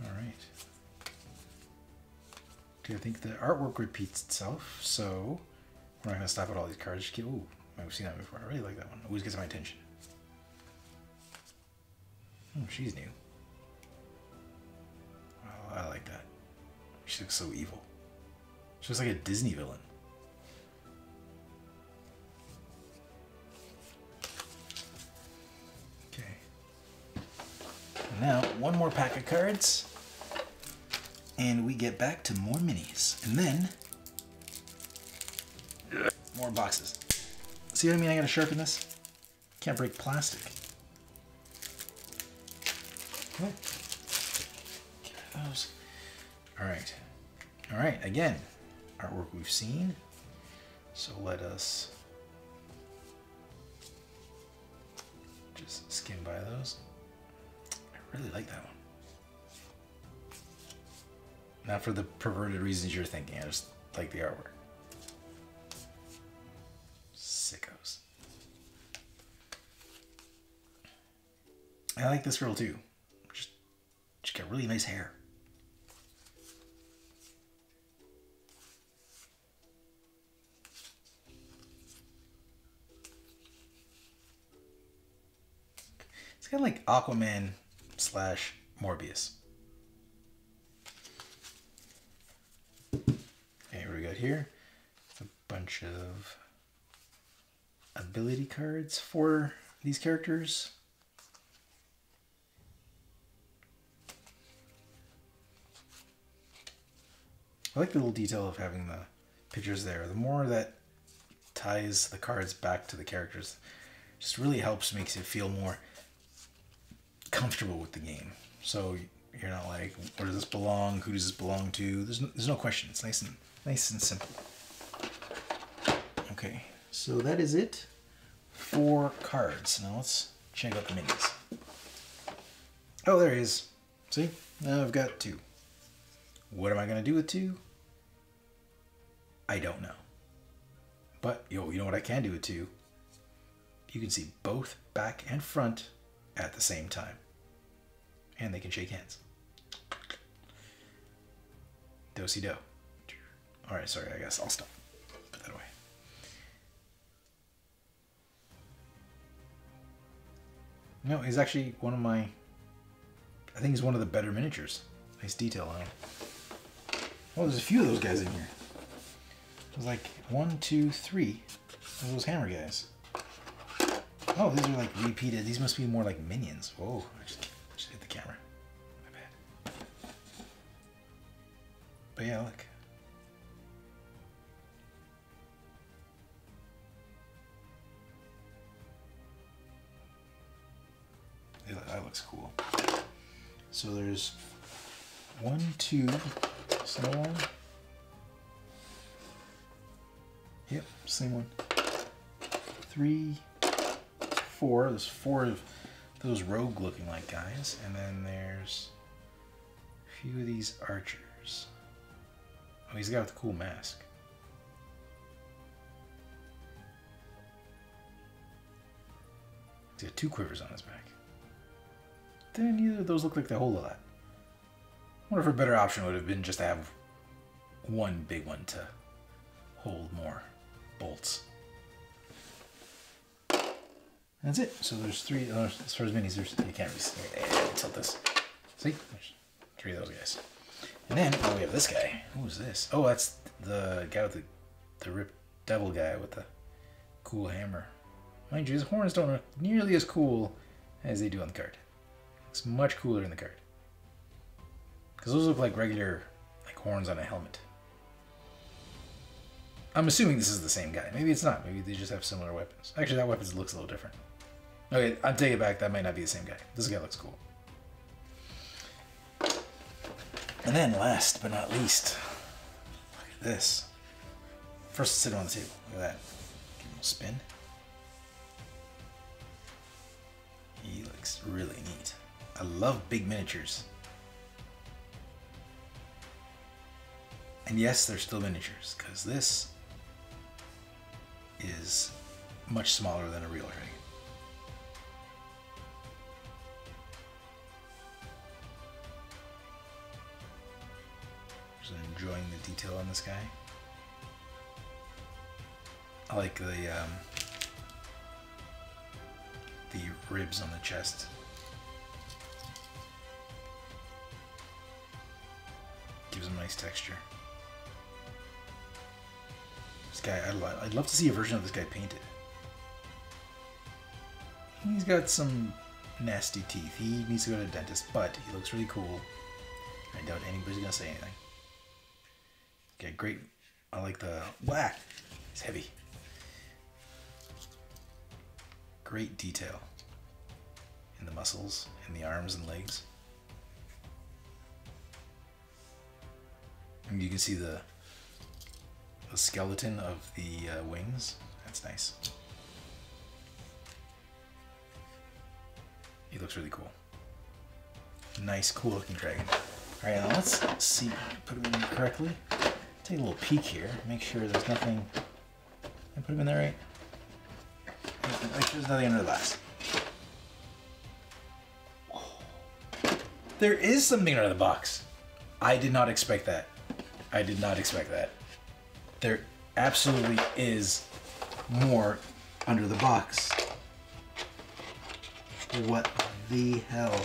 All right. Okay, I think the artwork repeats itself, so we're not gonna stop at all these cards. Just keep, ooh, I've seen that before. I really like that one. Always gets my attention. Oh, she's new. Oh, I like that. She looks so evil. She looks like a Disney villain. Okay. Now, one more pack of cards. And we get back to more minis. And then, more boxes. See what I mean? I gotta sharpen this. Can't break plastic. Oh. Those. All right. All right. Again, artwork we've seen. So let us just skim by those. I really like that one. Not for the perverted reasons you're thinking. I just like the artwork. I like this girl too. Just, she's got really nice hair. It's kind of like Aquaman slash Morbius. Okay, what we got here? A bunch of ability cards for these characters. I like the little detail of having the pictures there. The more that ties the cards back to the characters, just really helps, makes it feel more comfortable with the game. So you're not like, where does this belong? Who does this belong to? There's no, there's no question. It's nice and nice and simple. Okay, so that is it for cards. Now let's check out the minis. Oh, there he is. See? Now I've got two. What am I going to do with two? I don't know. But, yo, you know what I can do with two? You can see both back and front at the same time. And they can shake hands. Do-si do. All right, sorry, I guess I'll stop. Put that away. No, he's actually one of my. I think he's one of the better miniatures. Nice detail on him. Oh, there's a few of those guys in here was like one, two, three of those hammer guys. Oh, these are like repeated. These must be more like minions. Whoa, I just, just hit the camera. My bad. But yeah, look. Yeah, that looks cool. So there's one, two, Yep, same one. Three, four. There's four of those rogue looking like guys. And then there's a few of these archers. Oh, he's got the cool mask. He's got two quivers on his back. Then neither of those look like they hold a lot. I wonder if a better option would have been just to have one big one to hold more bolts. That's it. So there's three, uh, as far as minis, there's, you can't really tilt this. See? There's three of those guys. And then, oh, we have this guy. Who's this? Oh, that's the guy with the, the ripped devil guy with the cool hammer. Mind you, his horns don't look nearly as cool as they do on the card. It's much cooler in the card. Because those look like regular like horns on a helmet. I'm assuming this is the same guy. Maybe it's not. Maybe they just have similar weapons. Actually, that weapon looks a little different. Okay, I'll take it back. That might not be the same guy. This guy looks cool. And then, last but not least, look at this. First, sit on the table. Look at that. Give him a spin. He looks really neat. I love big miniatures. And yes, they're still miniatures, because this is much smaller than a real dragon. Just enjoying the detail on this guy. I like the um, the ribs on the chest. Gives him nice texture. Guy, I'd, lo- I'd love to see a version of this guy painted. He's got some nasty teeth. He needs to go to a dentist, but he looks really cool. I doubt anybody's gonna say anything. Okay, great. I like the whack. It's heavy. Great detail in the muscles, in the arms and legs. And you can see the the skeleton of the uh, wings. That's nice. He looks really cool. Nice, cool looking dragon. All right, now let's see, put him in correctly. Take a little peek here, make sure there's nothing. I put him in there right. Make sure there's nothing under the glass. There is something under the box. I did not expect that. I did not expect that. There absolutely is more under the box. What the hell?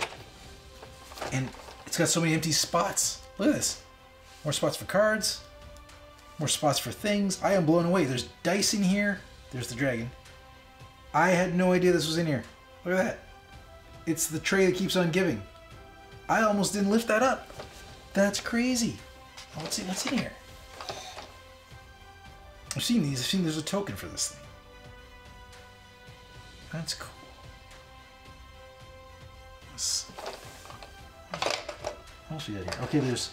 And it's got so many empty spots. Look at this. More spots for cards. More spots for things. I am blown away. There's dice in here. There's the dragon. I had no idea this was in here. Look at that. It's the tray that keeps on giving. I almost didn't lift that up. That's crazy. What's in, what's in here? I've seen these. I've seen there's a token for this thing. That's cool. What else we got here? Okay, there's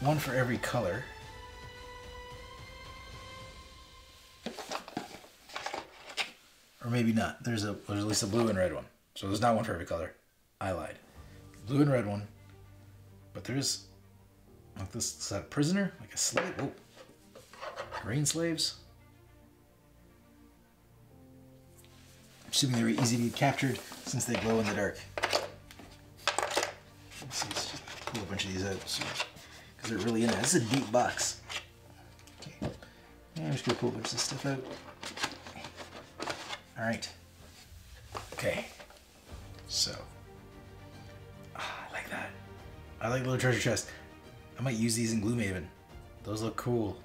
one for every color. Or maybe not. There's a there's at least a blue and red one. So there's not one for every color. I lied. Blue and red one. But there's like this is that a prisoner? Like a slave? Oh. Green slaves? I'm assuming they were easy to be captured since they glow in the dark. Let's see, let's pull a bunch of these out because they're really in there. This is a deep box. Okay. I'm just gonna pull a bunch of stuff out. All right. Okay. So. Ah, I like that. I like little treasure chest. I might use these in Gloomhaven. Those look cool.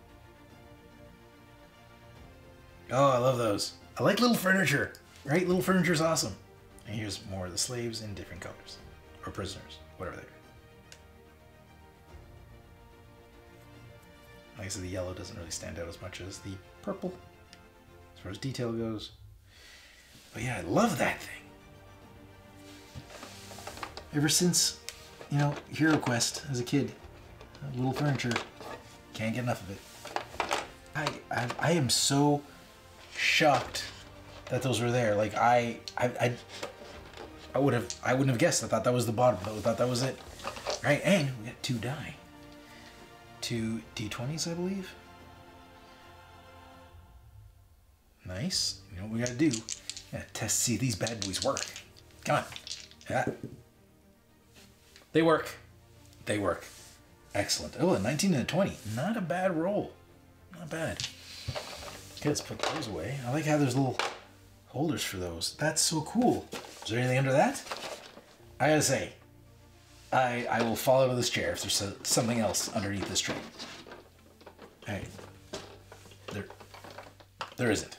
Oh, I love those. I like little furniture. Right? Little furniture is awesome. And here's more of the slaves in different colors. Or prisoners. Whatever they are. Like I said, the yellow doesn't really stand out as much as the purple. As far as detail goes. But yeah, I love that thing. ever since, you know, HeroQuest as a kid. Little furniture. Can't get enough of it. I, I, I am so shocked that those were there. Like I, I, I, I would have, I wouldn't have guessed. I thought that was the bottom. I thought that was it. All right, and we got two die. Two d20s, I believe. Nice. You know what we gotta do? Yeah, test see these bad boys work. Come on. Yeah. They work. They work. Excellent. Oh, a 19 and a 20. Not a bad roll. Not bad. Okay, let's put those away. I like how there's little holders for those. That's so cool. Is there anything under that? I gotta say, I I will fall out of this chair if there's a, something else underneath this tray. Hey, there, there isn't.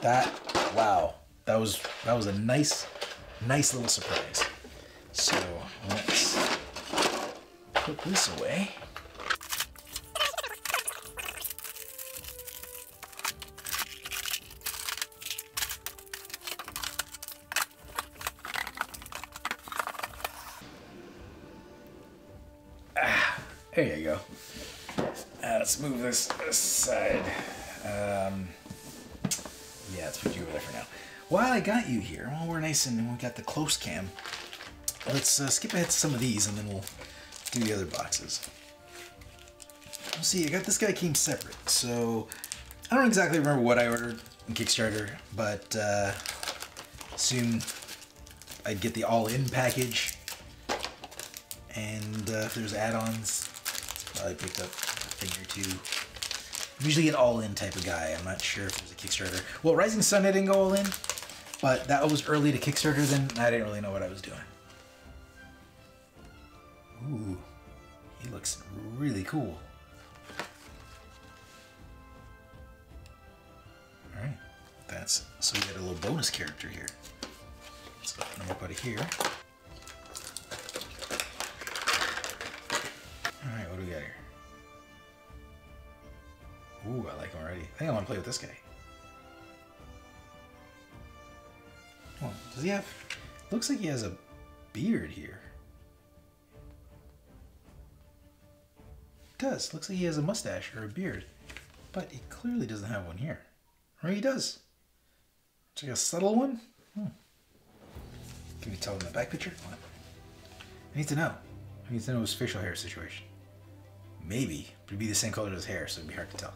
That wow, that was that was a nice, nice little surprise. So let's put this away. There you go. Uh, let's move this aside. Um, yeah, let's put you over there for now. While I got you here, while we're nice and we got the close cam, let's uh, skip ahead to some of these and then we'll do the other boxes. Let's see, I got this guy came separate, so I don't exactly remember what I ordered in Kickstarter, but uh, soon I'd get the all-in package, and uh, if there's add-ons, I picked up a thing or two. I'm usually an all-in type of guy. I'm not sure if there's a Kickstarter. Well, Rising Sun I didn't go all in, but that was early to Kickstarter. Then I didn't really know what I was doing. Ooh, he looks really cool. All right, that's so we got a little bonus character here. Let's open him up out of here. All right, what do we got here? Ooh, I like him already. I think I want to play with this guy. Well, does he have? Looks like he has a beard here. Does. Looks like he has a mustache or a beard, but he clearly doesn't have one here. Or he does. It's like a subtle one. Hmm. Can you tell in the back picture? What? I need to know. I need to know his facial hair situation. Maybe, but it'd be the same color as his hair, so it'd be hard to tell.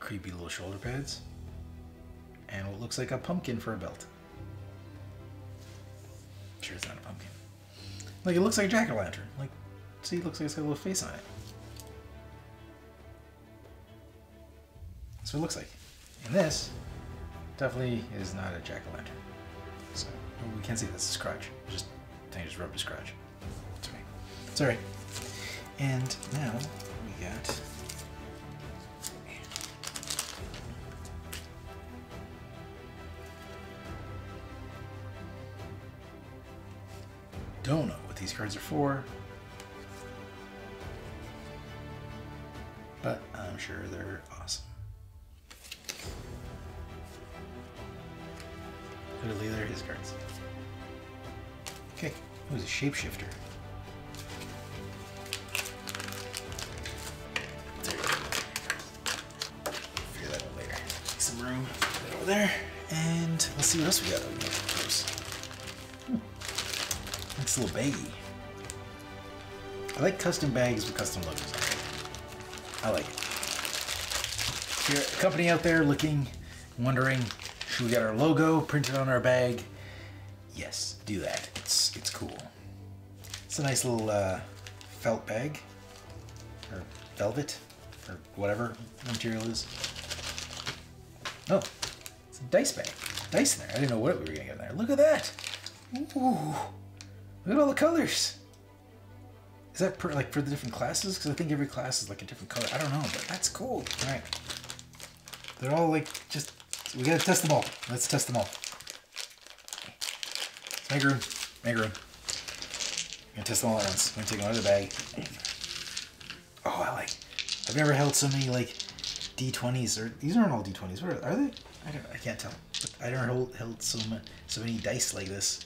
Creepy little shoulder pads. And what looks like a pumpkin for a belt. I'm sure it's not a pumpkin. Like, it looks like a jack-o'-lantern. Like, see, it looks like it's got a little face on it. That's what it looks like. And this definitely is not a jack-o'-lantern. So, we can't see that's a scratch. I just rubbed a scratch. It's okay. It's alright. And now we got. Don't know what these cards are for. But I'm sure they're awesome. Literally, they're his cards. Who's a shapeshifter? Figure that out later. Make some room. Put it over there. And let's see what else we got. Hmm. Nice little baggie. I like custom bags with custom logos. I like it. If you're a company out there looking, wondering, should we get our logo printed on our bag? Yes, do that. A nice little uh, felt bag or velvet or whatever the material is. Oh, it's a dice bag. Dice in there. I didn't know what we were gonna get in there. Look at that. Ooh, look at all the colors. Is that per, like for the different classes? Because I think every class is like a different color. I don't know, but that's cool. All right. They're all like just. We gotta test them all. Let's test them all. Make room. Make room. All once. I'm gonna take the bag. Oh, I like. I've never held so many like D20s or these aren't all D20s. What are, are they? I don't. I can't tell. I never hold, held so much, so many dice like this.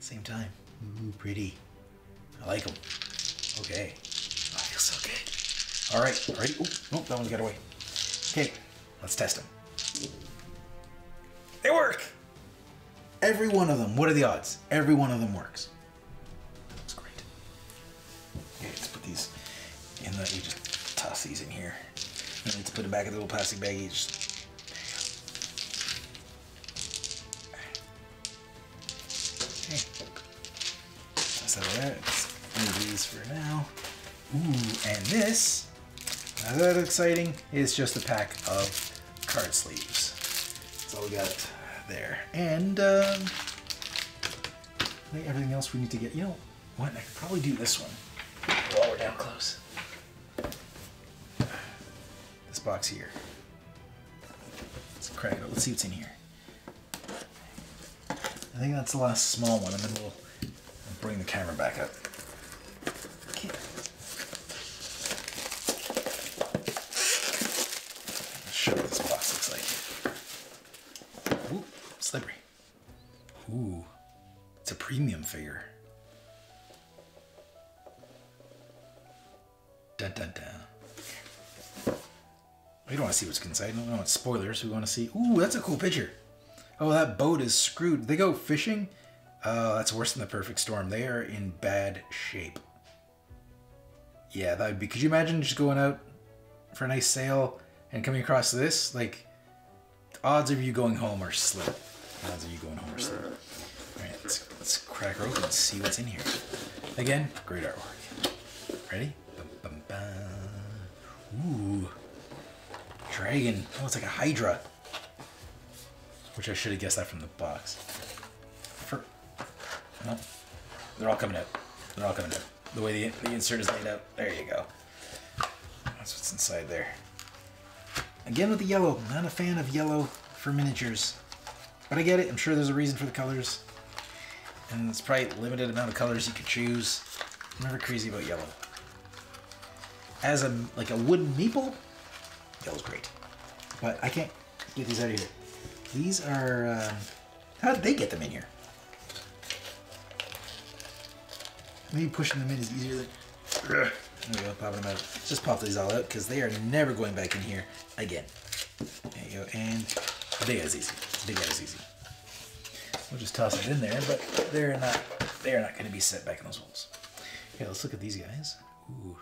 Same time. Ooh, pretty. I like them. Okay. Oh, I feel so good. All right, ready? Oh, oh, that one's got away. Okay, let's test them. They work. Every one of them. What are the odds? Every one of them works. You just toss these in here. And let's put it back in the little plastic bag. You just Okay. That's. Let's move these for now. Ooh, and this, not that exciting, is just a pack of card sleeves. That's all we got there. And um, everything else we need to get. You know what? I could probably do this one while we're down close. Box here. Let's crack it. Let's see what's in here. I think that's the last small one, and then we'll bring the camera back up. Okay. Let's show you what this box looks like. Ooh, slippery. Ooh, it's a premium figure. Dun dun dun. Oh, we don't want to see what's inside. We don't want spoilers. We want to see. Ooh, that's a cool picture. Oh, that boat is screwed. They go fishing? Oh, that's worse than the perfect storm. They are in bad shape. Yeah, that would be. Could you imagine just going out for a nice sail and coming across this? Like, odds of you going home are slim. Odds of you going home are slim. All right, let's, let's crack her open and see what's in here. Again, great artwork. Ready? Dragon. Oh, it's like a Hydra. Which I should have guessed that from the box. For, no, they're all coming out. They're all coming out. The way the, the insert is laid out. There you go. That's what's inside there. Again with the yellow. Not a fan of yellow for miniatures. But I get it. I'm sure there's a reason for the colors. And it's probably limited amount of colors you could choose. I'm never crazy about yellow. As a like a wooden meeple, yellow's great. But I can't get these out of here. These are. Um, how did they get them in here? Maybe pushing them in is easier than. There we go, popping them out. Just pop these all out because they are never going back in here again. There you go, and the big guy's easy. Big guy's easy. We'll just toss it in there, but they're not. They are not going to be set back in those holes. Okay, let's look at these guys. Ooh.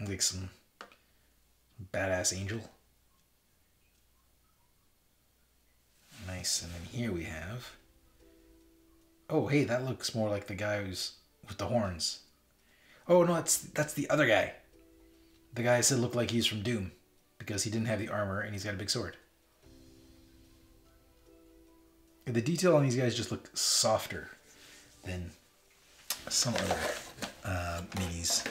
Like some badass angel. Nice, and then here we have. Oh, hey, that looks more like the guy who's with the horns. Oh no, that's that's the other guy. The guy I said looked like he's from Doom because he didn't have the armor and he's got a big sword. The detail on these guys just look softer than some other uh, minis.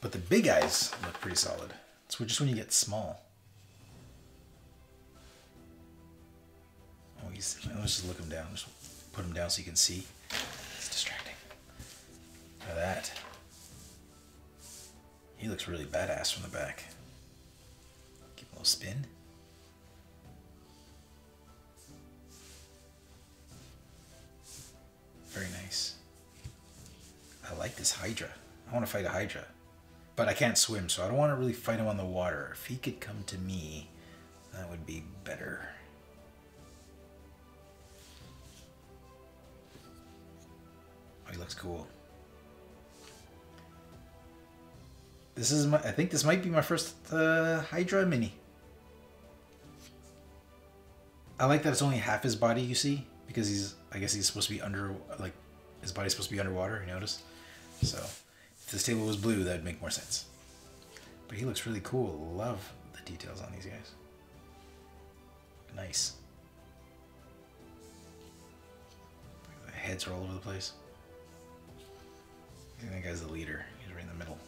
But the big guys look pretty solid. It's just when you get small. Oh, he's. Let's just look him down. Just put him down so you can see. It's distracting. Look at that. He looks really badass from the back. Give him a little spin. Very nice. I like this Hydra. I want to fight a Hydra. But I can't swim, so I don't want to really fight him on the water. If he could come to me, that would be better. Oh, he looks cool. This is my, I think this might be my first uh, Hydra mini. I like that it's only half his body you see, because he's, I guess he's supposed to be under, like, his body's supposed to be underwater, you notice? So, if this table was blue, that'd make more sense. But he looks really cool. Love the details on these guys. Nice. The heads are all over the place. I think that guy's the leader. He's right in the middle.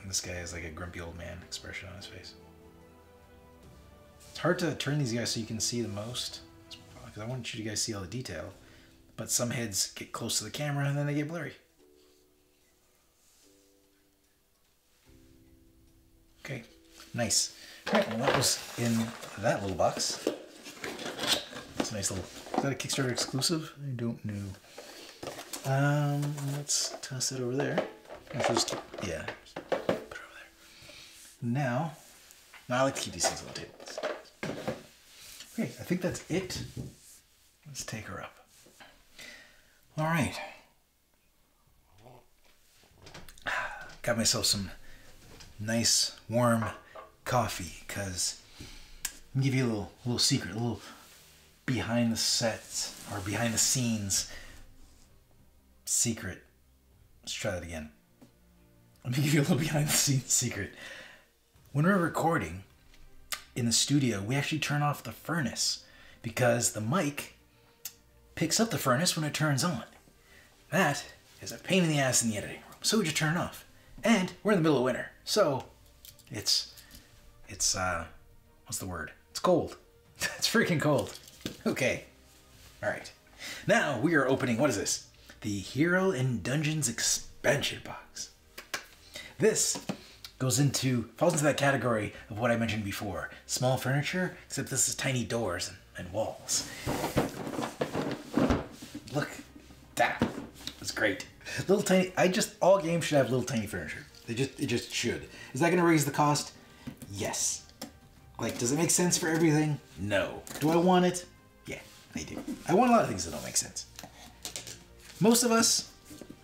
And this guy has like a grumpy old man expression on his face. It's hard to turn these guys so you can see the most. Because I want you guys to see all the detail but some heads get close to the camera and then they get blurry. Okay, nice. All right, well that was in that little box. It's a nice little, is that a Kickstarter exclusive? I don't know. Um, let's toss it over there. Just, yeah, put it over there. Now, now I like to keep these things on the table. Okay, I think that's it. Let's take her up. All right. Got myself some nice warm coffee because give you a little little secret, a little behind the sets or behind the scenes secret. Let's try that again. Let me give you a little behind the scenes secret. When we're recording in the studio, we actually turn off the furnace because the mic picks up the furnace when it turns on. That is a pain in the ass in the editing room. So we just turn it off. And we're in the middle of winter. So it's it's uh what's the word? It's cold. it's freaking cold. Okay. Alright. Now we are opening what is this? The Hero and Dungeons expansion box. This goes into falls into that category of what I mentioned before. Small furniture, except this is tiny doors and, and walls. Look, that was great. Little tiny. I just all games should have little tiny furniture. They just it just should. Is that going to raise the cost? Yes. Like, does it make sense for everything? No. Do I want it? Yeah, I do. I want a lot of things that don't make sense. Most of us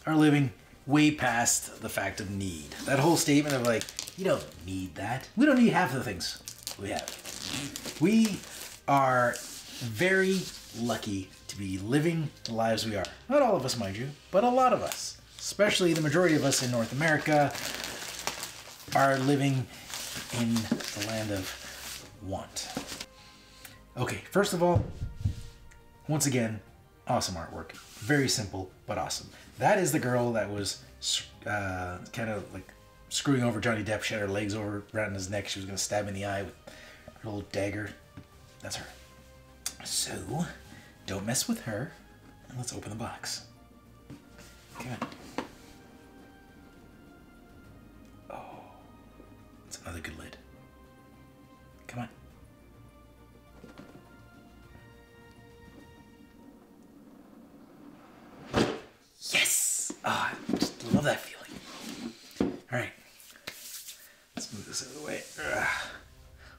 are living way past the fact of need. That whole statement of like, you don't need that. We don't need half of the things we have. We are very lucky to be living the lives we are. Not all of us, mind you, but a lot of us, especially the majority of us in North America, are living in the land of want. Okay, first of all, once again, awesome artwork. Very simple, but awesome. That is the girl that was uh, kind of like screwing over Johnny Depp. She had her legs over around his neck. She was going to stab him in the eye with her little dagger. That's her. So, don't mess with her. And let's open the box. On. Oh, it's another good lid. Come on. Yes! Ah, I just love that feeling. All right. Let's move this out of the way.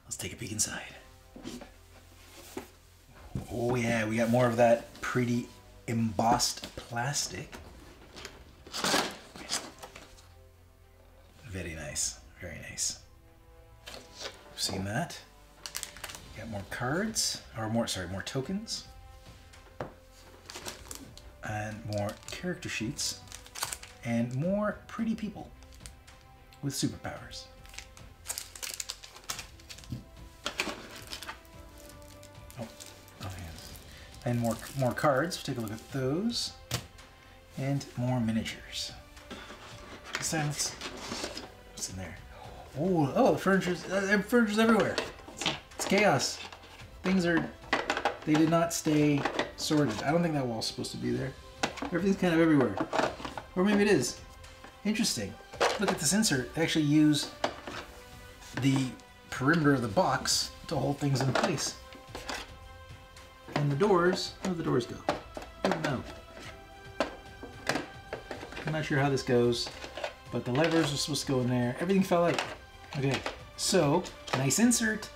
Let's take a peek inside. Oh yeah, we got more of that pretty embossed plastic. Very nice, very nice. Seen that? Got more cards, or more, sorry, more tokens. And more character sheets. And more pretty people with superpowers. And more more cards. Take a look at those. And more miniatures. This time what's in there? Oh, oh, furniture's uh, furniture's everywhere. It's, it's chaos. Things are they did not stay sorted. I don't think that wall's supposed to be there. Everything's kind of everywhere. Or maybe it is. Interesting. Look at this insert. They actually use the perimeter of the box to hold things in place. And the doors, where the doors go? I don't know. I'm not sure how this goes, but the levers are supposed to go in there. Everything fell out. Okay, so nice insert.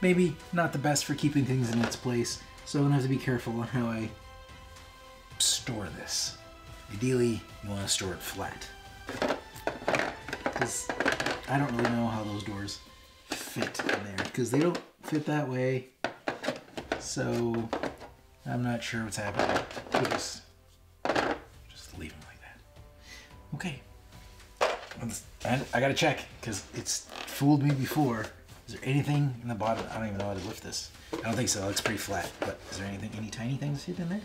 Maybe not the best for keeping things in its place, so I'm gonna have to be careful on how I store this. Ideally, you want to store it flat. Because I don't really know how those doors fit in there, because they don't fit that way. So I'm not sure what's happening. Just, just leave them like that. Okay. And I gotta check, because it's fooled me before. Is there anything in the bottom? I don't even know how to lift this. I don't think so. It looks pretty flat. But is there anything, any tiny things hidden in there?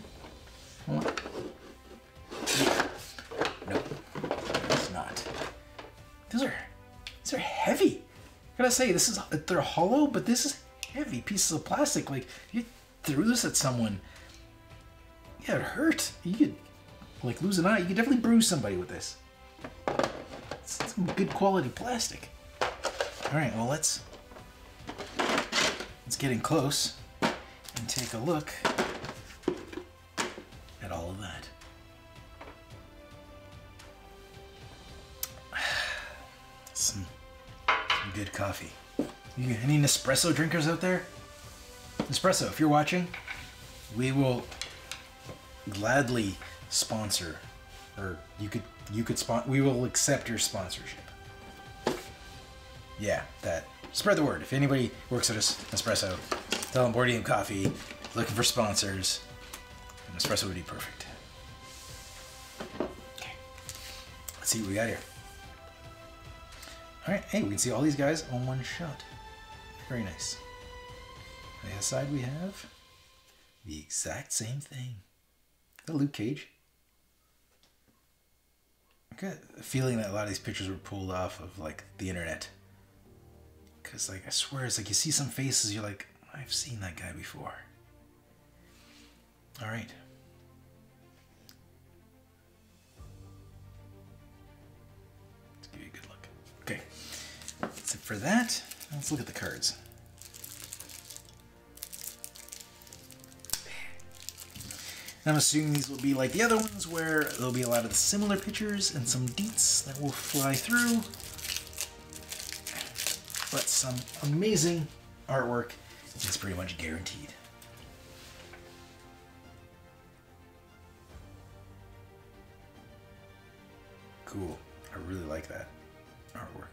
What? No, it's not. These are these are heavy. I gotta say, this is they're hollow, but this is heavy pieces of plastic. Like you threw this at someone, yeah, it hurt. You could like lose an eye. You could definitely bruise somebody with this. It's some good quality plastic. All right, well let's it's getting close and take a look at all of that. Some, some good coffee. You, any Nespresso drinkers out there? Nespresso, if you're watching, we will gladly sponsor, or you could you could spon. We will accept your sponsorship. Yeah, that. Spread the word. If anybody works at Nespresso, tell them Board Coffee, looking for sponsors. Nespresso would be perfect. Okay. Let's see what we got here. All right. Hey, we can see all these guys on one shot. Very nice. On the other side, we have the exact same thing. The Luke Cage. I got a feeling that a lot of these pictures were pulled off of like the internet. Cause like I swear it's like you see some faces, you're like, I've seen that guy before. All right. Let's give you a good look. Okay. That's it for that. Let's look at the cards. I'm assuming these will be like the other ones where there'll be a lot of similar pictures and some deets that will fly through. But some amazing artwork is pretty much guaranteed. Cool. I really like that artwork.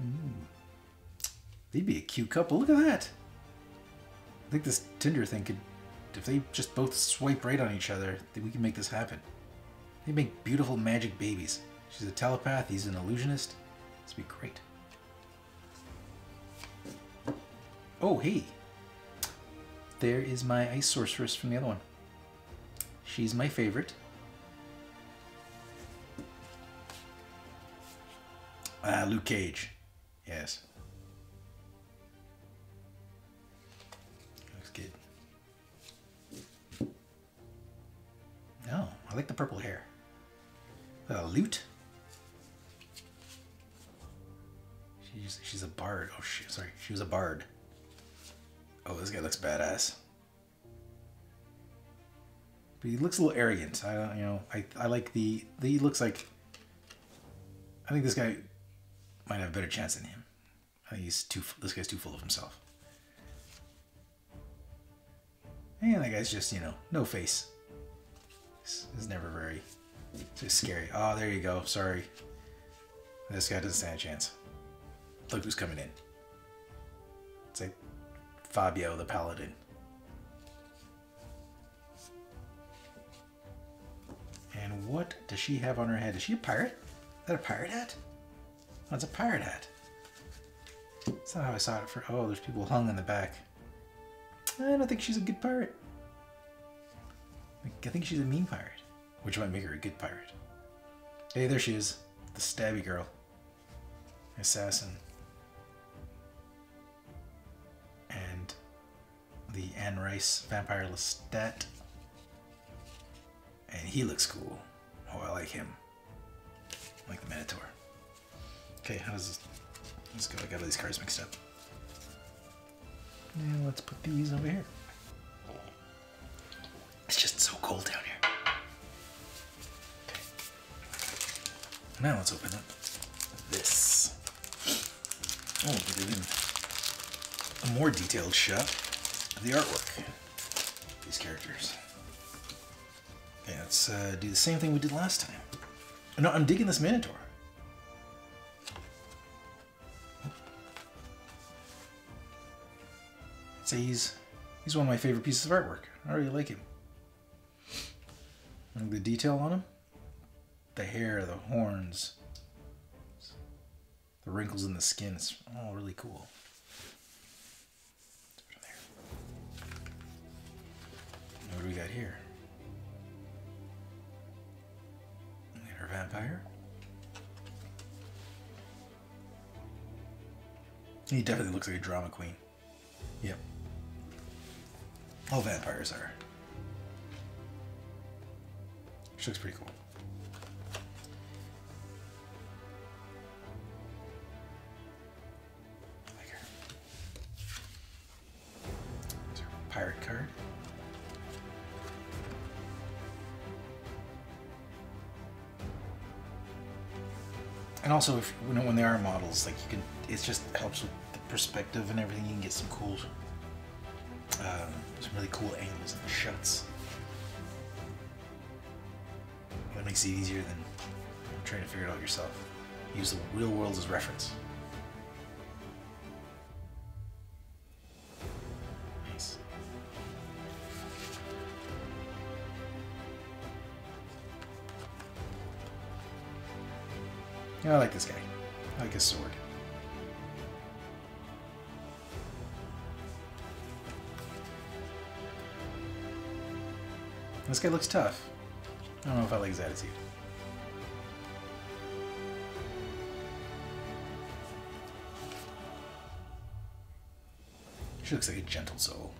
Ooh. They'd be a cute couple. Look at that. I think this Tinder thing could, if they just both swipe right on each other, then we can make this happen. They make beautiful magic babies. She's a telepath, he's an illusionist. This would be great. Oh, hey. There is my ice sorceress from the other one. She's my favorite. Ah, Luke Cage. Like the purple hair. A lute. She's she's a bard. Oh! Sorry, she was a bard. Oh, this guy looks badass. But he looks a little arrogant. I don't, you know, I I like the, the he looks like. I think this guy might have a better chance than him. I think he's too. This guy's too full of himself. And that guy's just you know no face. Is never very just scary. Oh, there you go. Sorry. This guy doesn't stand a chance. Look who's coming in. It's like Fabio the Paladin. And what does she have on her head? Is she a pirate? Is that a pirate hat? Oh, it's a pirate hat. That's not how I saw it for. Oh, there's people hung in the back. I don't think she's a good pirate. I think she's a mean pirate, which might make her a good pirate. Hey, there she is. The stabby girl. Assassin. And the Anne Rice Vampire Lestat. And he looks cool. Oh, I like him. I like the Minotaur. Okay, how does this... Let's go. I got all these cards mixed up. And let's put these over here. It's just so cold down here. Okay. Now let's open up this. Oh, get even a more detailed shot of the artwork. These characters. Okay, let's uh, do the same thing we did last time. No, I'm digging this Minotaur. Say he's he's one of my favorite pieces of artwork. I really like him. The detail on him, the hair, the horns, the wrinkles in the skin, it's all really cool. What do we got here? We vampire. He definitely looks like a drama queen. Yep. All vampires are. She looks pretty cool. Like her. pirate card. And also, if you know, when they are models, like you can, it just helps with the perspective and everything. You can get some cool, um, some really cool angles and shots. Makes it easier than trying to figure it out yourself. Use the real world as reference. Nice. Yeah, I like this guy. I like his sword. This guy looks tough. I don't know if I like his attitude. She looks like a gentle soul.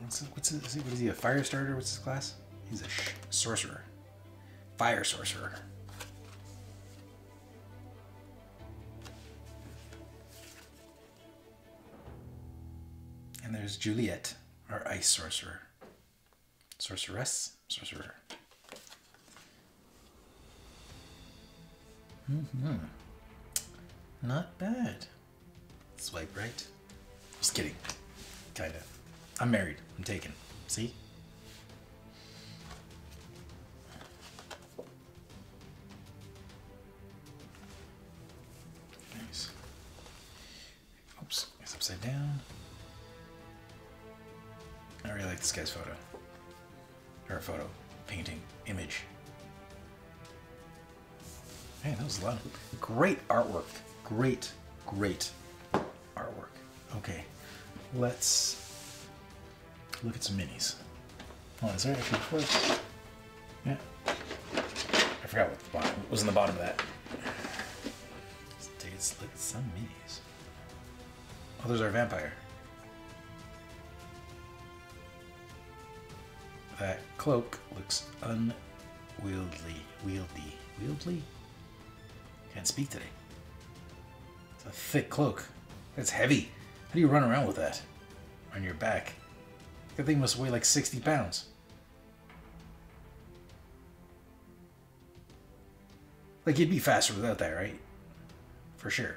What's, what's is he, what is he, a fire starter? What's his class? He's a sorcerer. Fire sorcerer. And there's Juliet, our ice sorcerer. Sorceress? Sorcerer. Mm-hmm. Not bad. Swipe right. Just kidding. Kinda. I'm married. I'm taken. See? Guy's photo. Or photo, painting, image. Man, that was a lot. Of, great artwork. Great, great artwork. Okay, let's look at some minis. Oh, is there actually before? Yeah. I forgot what the bottom what was in the bottom of that. Let's take a look at some minis. Oh, there's our vampire. That cloak looks unwieldy. Wieldy. Wieldly? Can't speak today. It's a thick cloak. It's heavy. How do you run around with that? On your back. That thing must weigh like 60 pounds. Like, you'd be faster without that, right? For sure.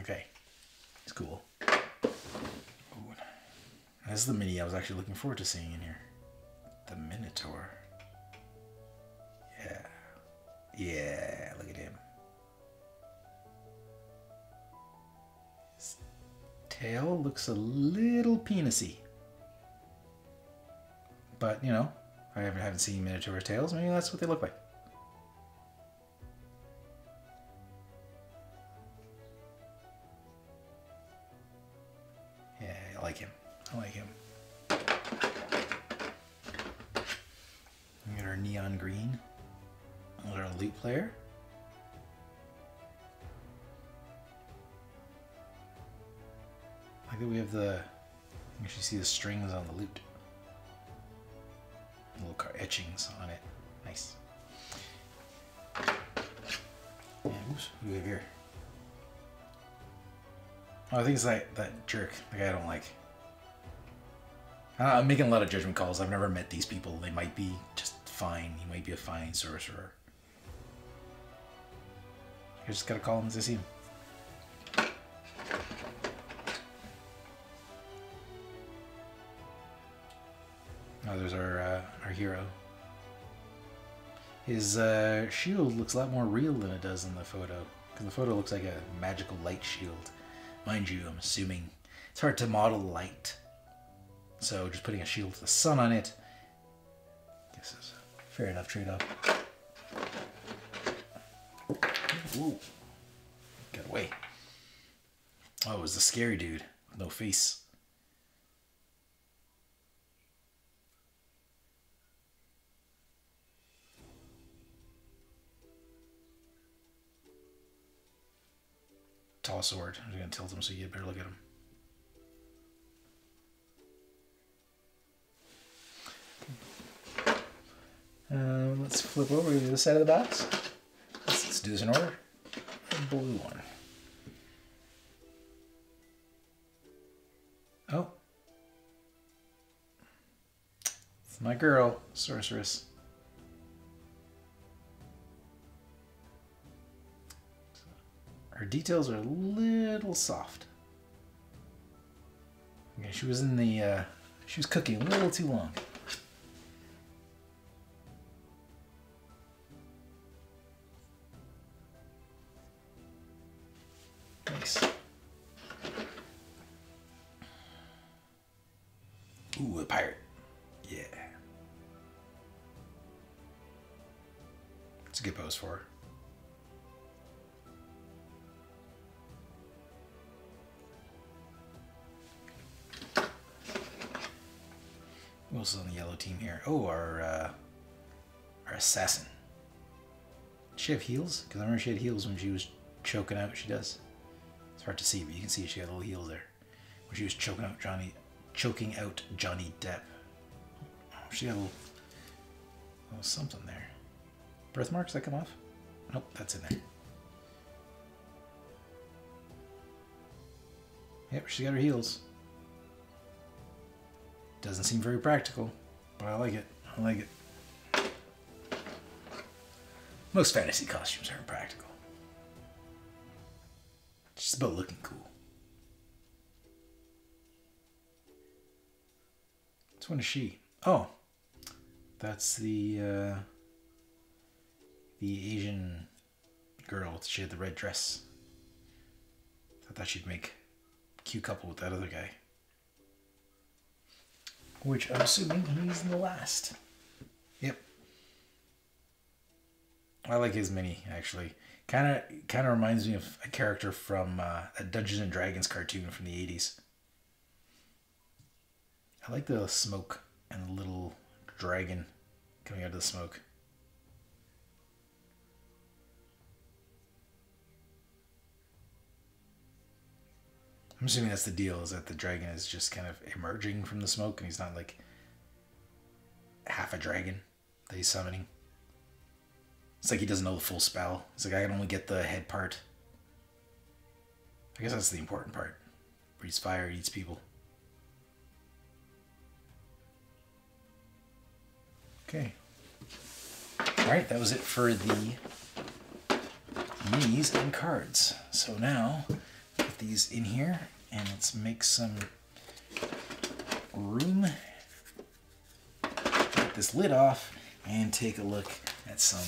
Okay. It's cool. This is the mini I was actually looking forward to seeing in here. The Minotaur. Yeah. Yeah, look at him. His tail looks a little penisy. But, you know, I haven't, haven't seen Minotaur tails. Maybe that's what they look like. See the strings on the lute. Little car etchings on it. Nice. Yeah, oops, what do we have here? Oh, I think it's like that jerk, the guy I don't like. I am making a lot of judgment calls. I've never met these people. They might be just fine. He might be a fine sorcerer. I just gotta call him as I see him. Oh, there's our uh, our hero. His uh, shield looks a lot more real than it does in the photo. Because the photo looks like a magical light shield. Mind you, I'm assuming it's hard to model light. So just putting a shield with the sun on it, I guess is a fair enough trade-off. Ooh. Get away. Oh, it was the scary dude. With no face. Tall sword. I'm gonna tilt him so you better look at him. Um, let's flip over to the other side of the box. Let's, let's do this in order. The blue one. Oh. It's my girl, Sorceress. Her details are a little soft. Yeah, she was in the, uh, she was cooking a little too long. Nice. Ooh, a pirate. Yeah. It's a good pose for her. Else is on the yellow team here? Oh, our uh, our assassin. She have heels? Because I remember she had heels when she was choking out. She does. It's hard to see, but you can see she had a little heels there when she was choking out Johnny, choking out Johnny Depp. Oh, she got a little, little something there. Birthmarks that come off? Nope, that's in there. Yep, she got her heels. Doesn't seem very practical, but I like it. I like it. Most fantasy costumes aren't practical. It's just about looking cool. Which one is she? Oh, that's the uh, the Asian girl. She had the red dress. I thought she'd make cute couple with that other guy. Which I'm assuming he's the last. Yep. I like his mini actually. Kind of kind of reminds me of a character from uh, a Dungeons and Dragons cartoon from the 80s. I like the smoke and the little dragon coming out of the smoke. I'm assuming that's the deal is that the dragon is just kind of emerging from the smoke and he's not like half a dragon that he's summoning. It's like he doesn't know the full spell. It's like I can only get the head part. I guess that's the important part. Breathes fire, eats people. Okay. Alright, that was it for the minis and cards. So now these in here and let's make some room. Get this lid off and take a look at some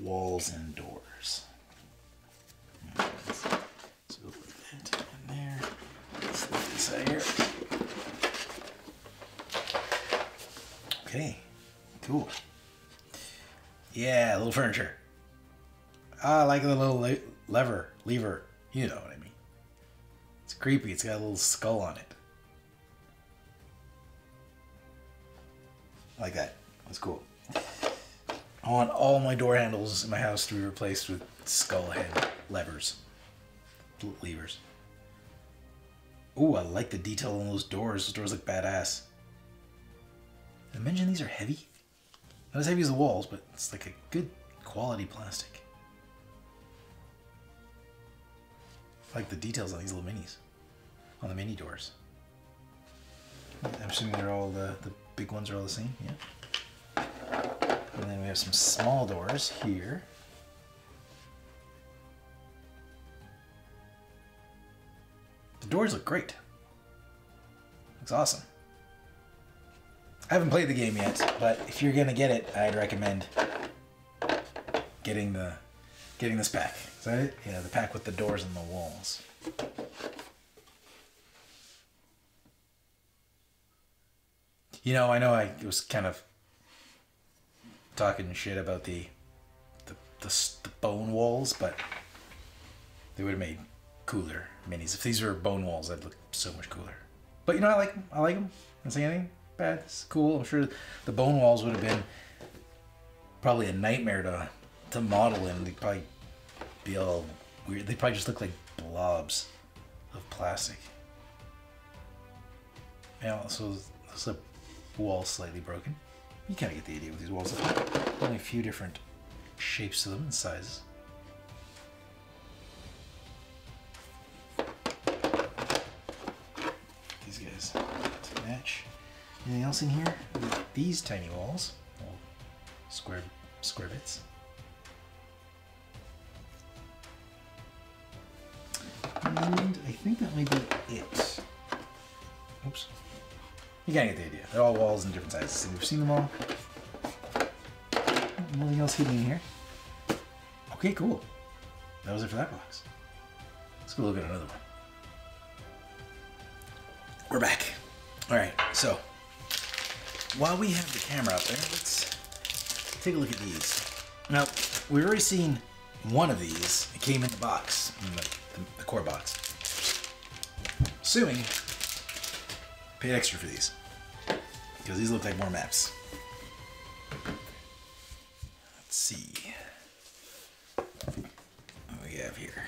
walls and doors. So put that in there. Let's this out here. Okay, cool. Yeah, a little furniture. I like the little le lever, lever. You know what I mean. Creepy. It's got a little skull on it. Like that. That's cool. I want all my door handles in my house to be replaced with skull head levers. Levers. Ooh, I like the detail on those doors. Those doors look badass. Did I mention these are heavy? Not as heavy as the walls, but it's like a good quality plastic. I like the details on these little minis. On the mini doors. I'm assuming they're all the, the big ones are all the same, yeah. And then we have some small doors here. The doors look great. Looks awesome. I haven't played the game yet, but if you're gonna get it, I'd recommend getting the getting this pack. Is that it? Yeah, the pack with the doors and the walls. You know, I know I was kind of talking shit about the the, the, the bone walls, but they would have made cooler minis. If these were bone walls, they'd look so much cooler. But you know, I like them. I like them. I don't say anything bad. It's cool. I'm sure the bone walls would have been probably a nightmare to to model in. They'd probably be all weird. They probably just look like blobs of plastic. Yeah, so there's a walls slightly broken. You kind of get the idea with these walls. Only a few different shapes to them and sizes. These guys to match. Anything else in here? These tiny walls, little square square bits. And I think that might be it. Oops. You gotta get the idea. They're all walls in different sizes. So we've seen them all. Nothing else hidden in here. Okay, cool. That was it for that box. Let's go look at another one. We're back. All right, so while we have the camera up there, let's take a look at these. Now, we've already seen one of these. It came in the box, in the, the, the core box. Assuming paid extra for these because these look like more maps. Let's see what we have here.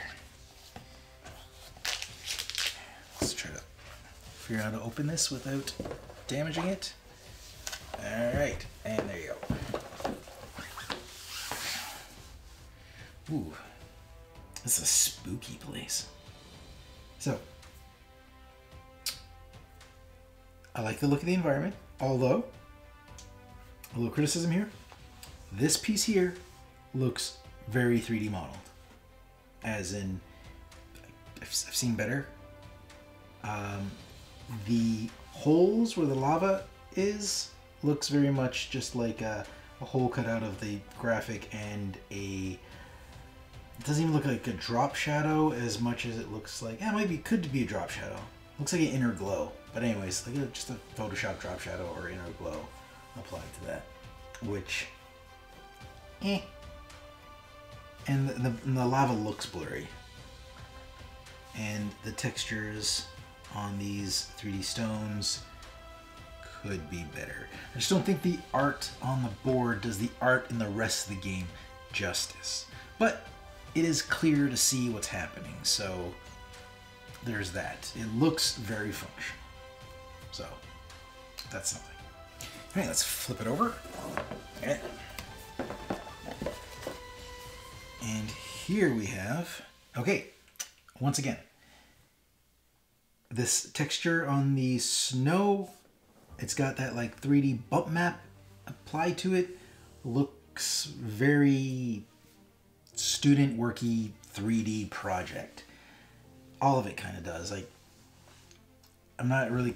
Let's try to figure out how to open this without damaging it. All right, and there you go. Ooh, this is a spooky place. So, I like the look of the environment, although, a little criticism here. This piece here looks very 3D modeled. As in, I've, seen better. Um, the holes where the lava is looks very much just like a, a hole cut out of the graphic and a it doesn't even look like a drop shadow as much as it looks like yeah, it might be could be a drop shadow looks like an inner glow but anyways like just a photoshop drop shadow or inner glow applied to that which eh. and the, and the lava looks blurry and the textures on these 3D stones could be better. I just don't think the art on the board does the art in the rest of the game justice. But it is clear to see what's happening, so there's that. It looks very functional. So that's something. All right, let's flip it over. And here we have, okay, once again, this texture on the snow it's got that like 3d bump map applied to it looks very student worky 3d project all of it kind of does like i'm not really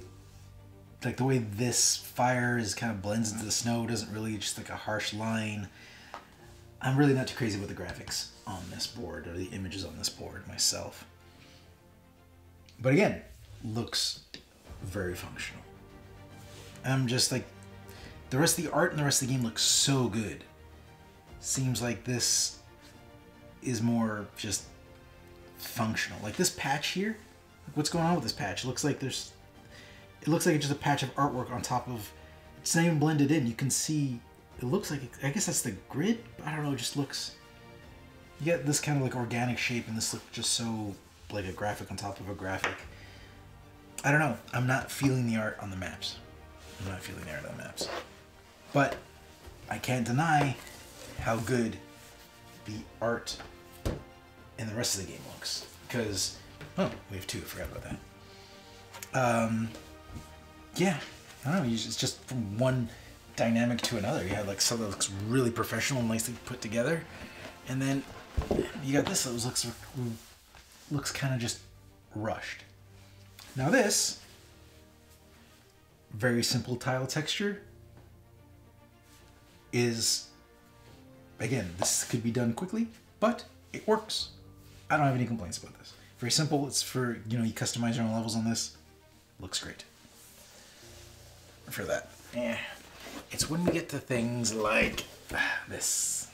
like the way this fire is kind of blends into the snow doesn't really just like a harsh line i'm really not too crazy with the graphics on this board or the images on this board myself but again looks very functional. I'm just like, the rest of the art and the rest of the game looks so good. Seems like this is more just functional. Like this patch here, like what's going on with this patch? It looks like there's, it looks like it's just a patch of artwork on top of, it's not even blended in. You can see, it looks like, I guess that's the grid? I don't know, it just looks, you get this kind of like organic shape and this looks just so like a graphic on top of a graphic. I don't know. I'm not feeling the art on the maps. I'm not feeling the art on the maps. But I can't deny how good the art in the rest of the game looks. Because, oh, we have two. I forgot about that. Um, yeah, I don't know. It's just from one dynamic to another. You have like something that looks really professional and nicely put together, and then you got this that looks looks kind of just rushed. Now this, very simple tile texture, is, again, this could be done quickly, but it works. I don't have any complaints about this. Very simple. It's for, you know, you customize your own levels on this. Looks great. For that. Yeah. It's when we get to things like this.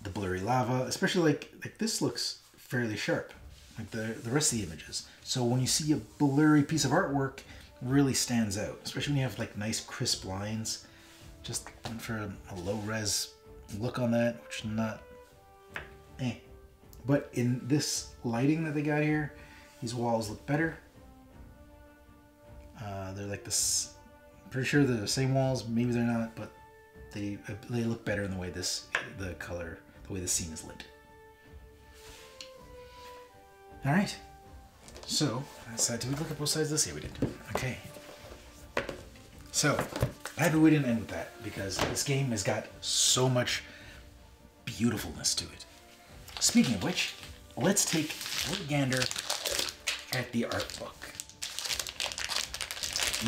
The blurry lava, especially like, like this looks fairly sharp like the, the rest of the images. So when you see a blurry piece of artwork, really stands out, especially when you have like nice crisp lines. Just for a low res look on that, which not. But in this lighting that they got here, these walls look better. Uh, they're like this, pretty sure they're the same walls, maybe they're not, but they, they look better in the way this, the color, the way the scene is lit. All right. So, I decided, did we look at both sides of this? Yeah, we did. Okay. So, happy we didn't end with that because this game has got so much beautifulness to it. Speaking of which, let's take a little gander at the art book.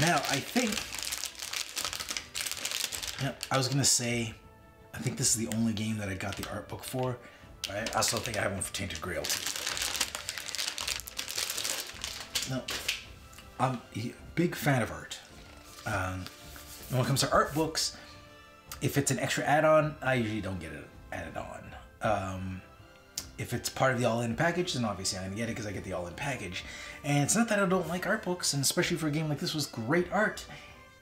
Now, I think, yeah, I was gonna say, I think this is the only game that I got the art book for. I also think I have one for Tainted Grail. No, I'm a big fan of art. Um, when it comes to art books, if it's an extra add-on, I usually don't get it added on. Um, if it's part of the all-in package, then obviously I'm gonna get it because I get the all-in package. And it's not that I don't like art books, and especially for a game like this was great art.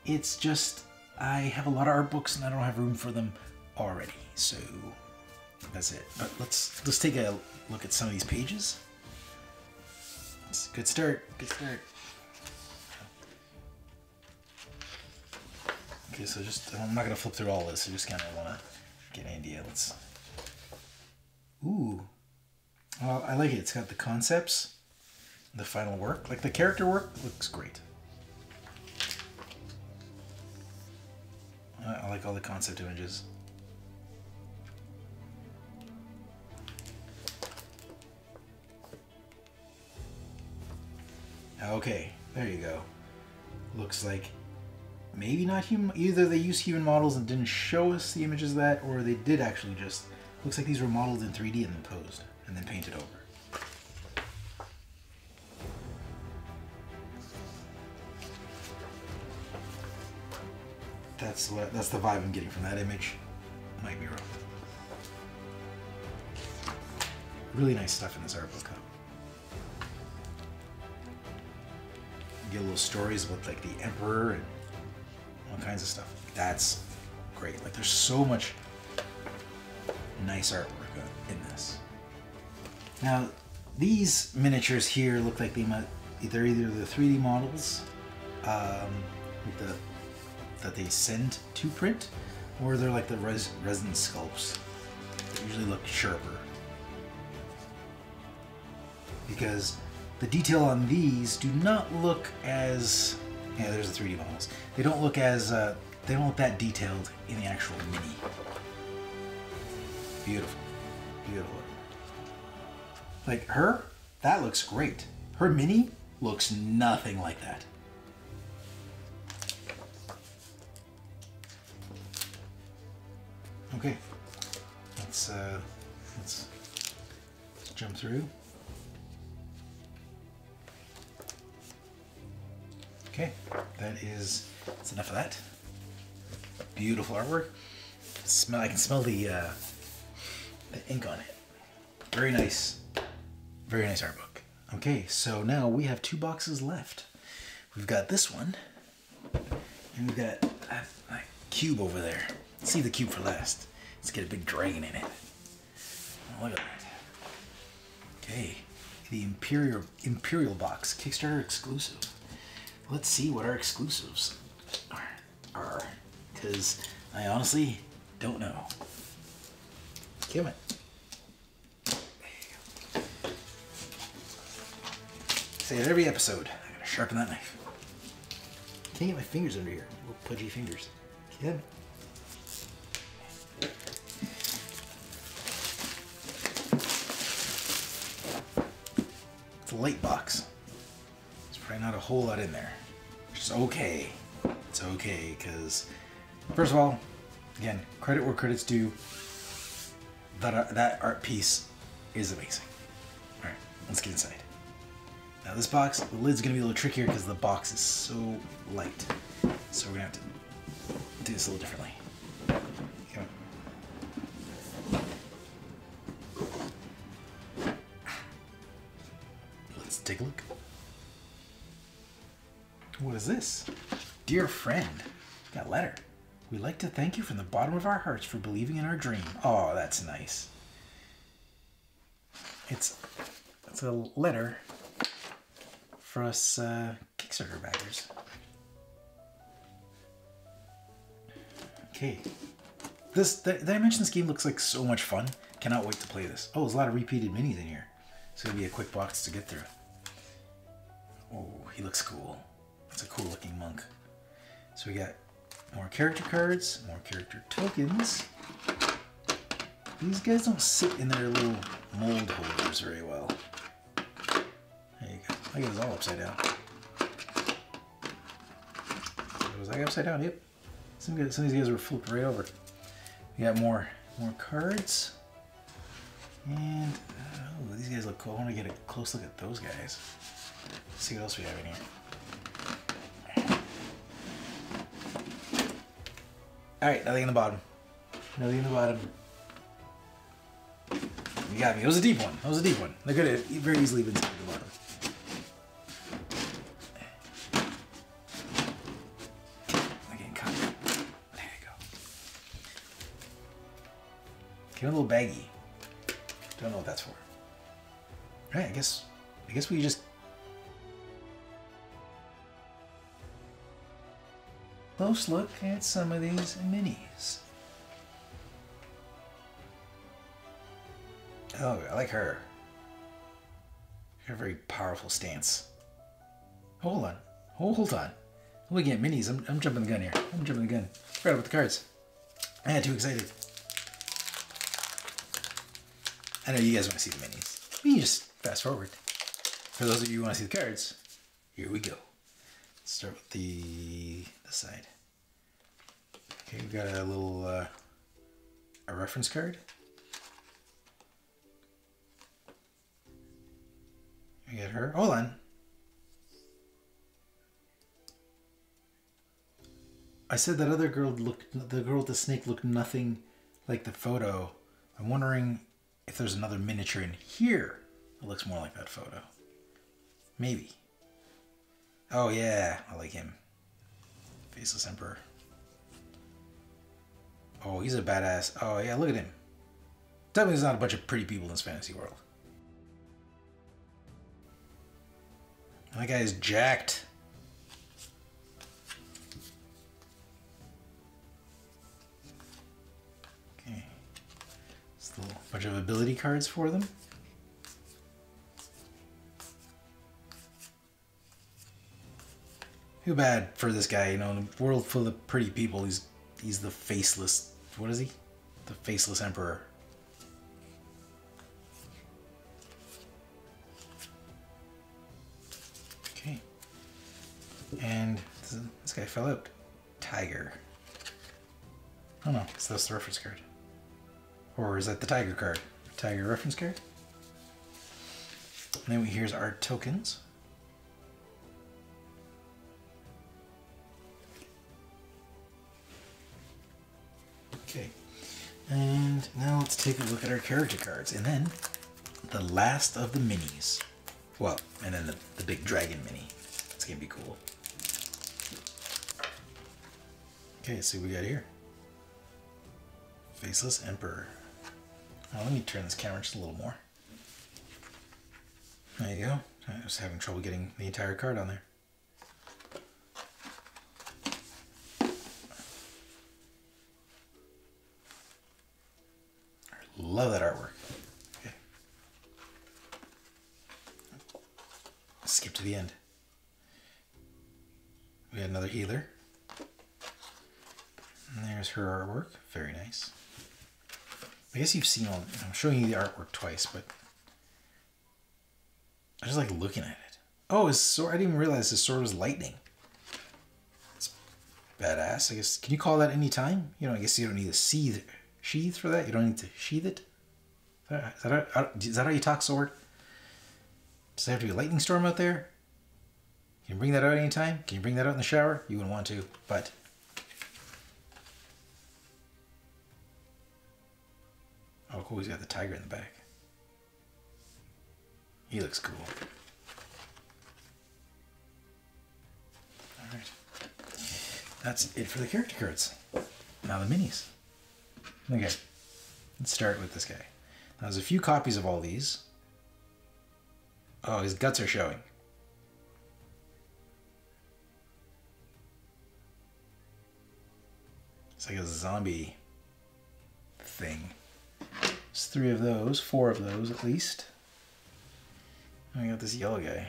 It's just I have a lot of art books and I don't have room for them already. So that's it. But let's let's take a look at some of these pages. Good start. Good start. Okay, so just I'm not gonna flip through all this. I just kind of want to get an idea. Let's. Ooh, well, I like it. It's got the concepts, the final work. Like the character work looks great. I I like all the concept images. Okay, there you go. Looks like maybe not human. Either they used human models and didn't show us the images of that, or they did actually just. Looks like these were modeled in 3D and then posed and then painted over. That's what. That's the vibe I'm getting from that image. Might be wrong. Really nice stuff in this art book. Huh? You get little stories about like the emperor and all kinds of stuff. That's great. Like there's so much nice artwork in this. Now, these miniatures here look like they might they're either the 3D models um, the, that they send to print, or they're like the res, resin sculpts. They usually look sharper. Because the detail on these do not look as yeah, there's the 3D models. They don't look as uh, they don't look that detailed in the actual mini. Beautiful, beautiful. Like her, that looks great. Her mini looks nothing like that. Okay, let's uh, let's, let's jump through. Okay, that is that's enough of that. Beautiful artwork. Smell. I can smell the uh, the ink on it. Very nice. Very nice art book. Okay, so now we have two boxes left. We've got this one, and we've got that cube over there. Let's see the cube for last. Let's get a big dragon in it. Oh, look at that. Okay, the Imperial Imperial box, Kickstarter exclusive. Let's see what our exclusives are, because I honestly don't know. Come on. Say it every episode. I gotta sharpen that knife. Can't get my fingers under here. Little pudgy fingers. Kim. It's a light box. There's probably not a whole lot in there. Is okay. It's okay, because first of all, again, credit where credit's due. That, uh, that art piece is amazing. Alright, let's get inside. Now this box, the lid's gonna be a little trickier because the box is so light. So we're gonna have to do this a little differently. Let's take a look. What is this? Dear friend, got a letter. We'd like to thank you from the bottom of our hearts for believing in our dream. Oh, that's nice. It's it's a letter for us uh, Kickstarter backers. Okay. This th- did I mention this game looks like so much fun? Cannot wait to play this. Oh, there's a lot of repeated minis in here. It's gonna be a quick box to get through. Oh, he looks cool. That's a cool looking monk. So we got more character cards, more character tokens. These guys don't sit in their little mold holders very well. Got it all upside down. It Was I upside down? Yep. Some, of these guys were flipped right over. We got more more cards. And oh, these guys look cool. I want to get a close look at those guys. Let's see what else we have in here. All right, nothing in the bottom. Nothing in the bottom. You got me. It was a deep one. It was a deep one. They could have very easily been at the bottom. Came a little baggy. Don't know what that's for. All right, I guess. I guess we just close look at some of these minis. Oh, I like her. Her very powerful stance. Hold on. Hold, hold on. I'm looking at minis. I'm, I'm jumping the gun here. I'm jumping the gun. Forgot about the cards. I got too excited. I know you guys want to see the minis. We just fast forward. For those of you who want to see the cards, here we go. Let's start with the the side. Okay, we've got a little uh, a reference card. I get her. Hold on. I said that other girl looked. The girl with the snake looked nothing like the photo. I'm wondering if there's another miniature in here that looks more like that photo. Maybe. Oh yeah, I like him. Faceless Emperor. Oh, he's a badass. Oh yeah, look at him. Tell me there's not a bunch of pretty people in this fantasy world. That guy is jacked. Bunch of ability cards for them. Too bad for this guy, you know, in a world full of pretty people, he's he's the faceless what is he? The faceless emperor. Okay. And this guy fell out. Tiger. Oh no, it's that's the reference card. Or is that the tiger card? Tiger reference card? And then here's our tokens. Okay. And now let's take a look at our character cards. And then the last of the minis. Well, and then the, the big dragon mini. It's gonna be cool. Okay, let's see what we got here. Faceless Emperor. Now let me turn this camera just a little more. There you go. I was having trouble getting the entire card on there. Love that artwork. Okay. Skip to the end. We had another healer. And there's her artwork. Very nice. I guess you've seen all. I'm showing you the artwork twice, but I just like looking at it. Oh, his sword! I didn't even realize his sword was lightning. It's badass. I guess. Can you call that any time? You know, I guess you don't need a sheath, sheath for that. You don't need to sheath it. Is that, how, is that how you talk sword? Does there have to be a lightning storm out there? Can you bring that out anytime? Can you bring that out in the shower? You wouldn't want to, but Oh. He's got the tiger in the back. He looks cool. Alright. That's it for the character cards. Now the minis. Okay. Let's start with this guy. Now there's a few copies of all these. Oh, his guts are showing. It's like a zombie thing. There's three of those, four of those at least. I got this yellow guy.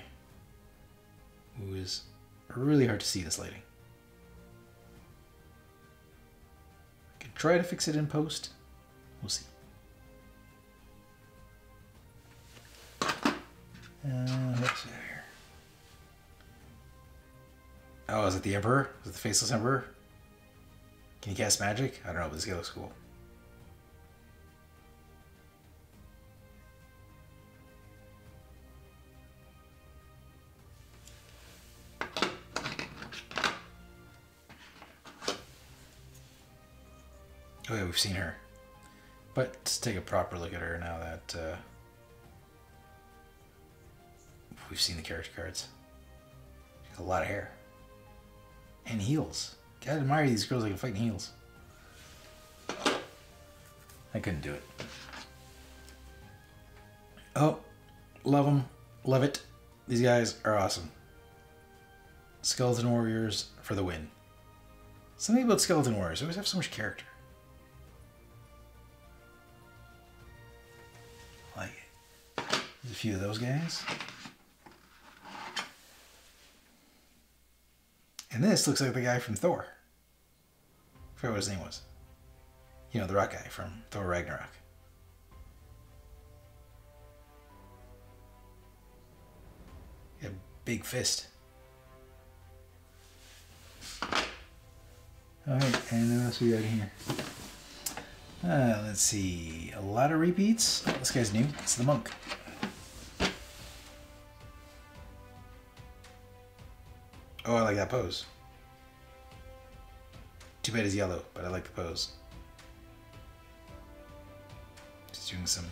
who is really hard to see this lighting. I can try to fix it in post. We'll see. Uh, here. Oh, is it the Emperor? Is it the Faceless Emperor? Can you cast magic? I don't know, but this guy looks cool. Oh yeah, we've seen her. But let's take a proper look at her now that uh, we've seen the character cards. A lot of hair. And heels. Gotta admire these girls that can fight in heels. I couldn't do it. Oh, love them. Love it. These guys are awesome. Skeleton Warriors for the win. Something about Skeleton Warriors. They always have so much character. There's a few of those guys. And this looks like the guy from Thor. I forget what his name was. You know, the rock guy from Thor Ragnarok. A big fist. Alright, and what else we got here? Uh, let's see. A lot of repeats. Oh, this guy's new. It's the monk. Oh, I like that pose. Too bad he's yellow, but I like the pose. He's doing some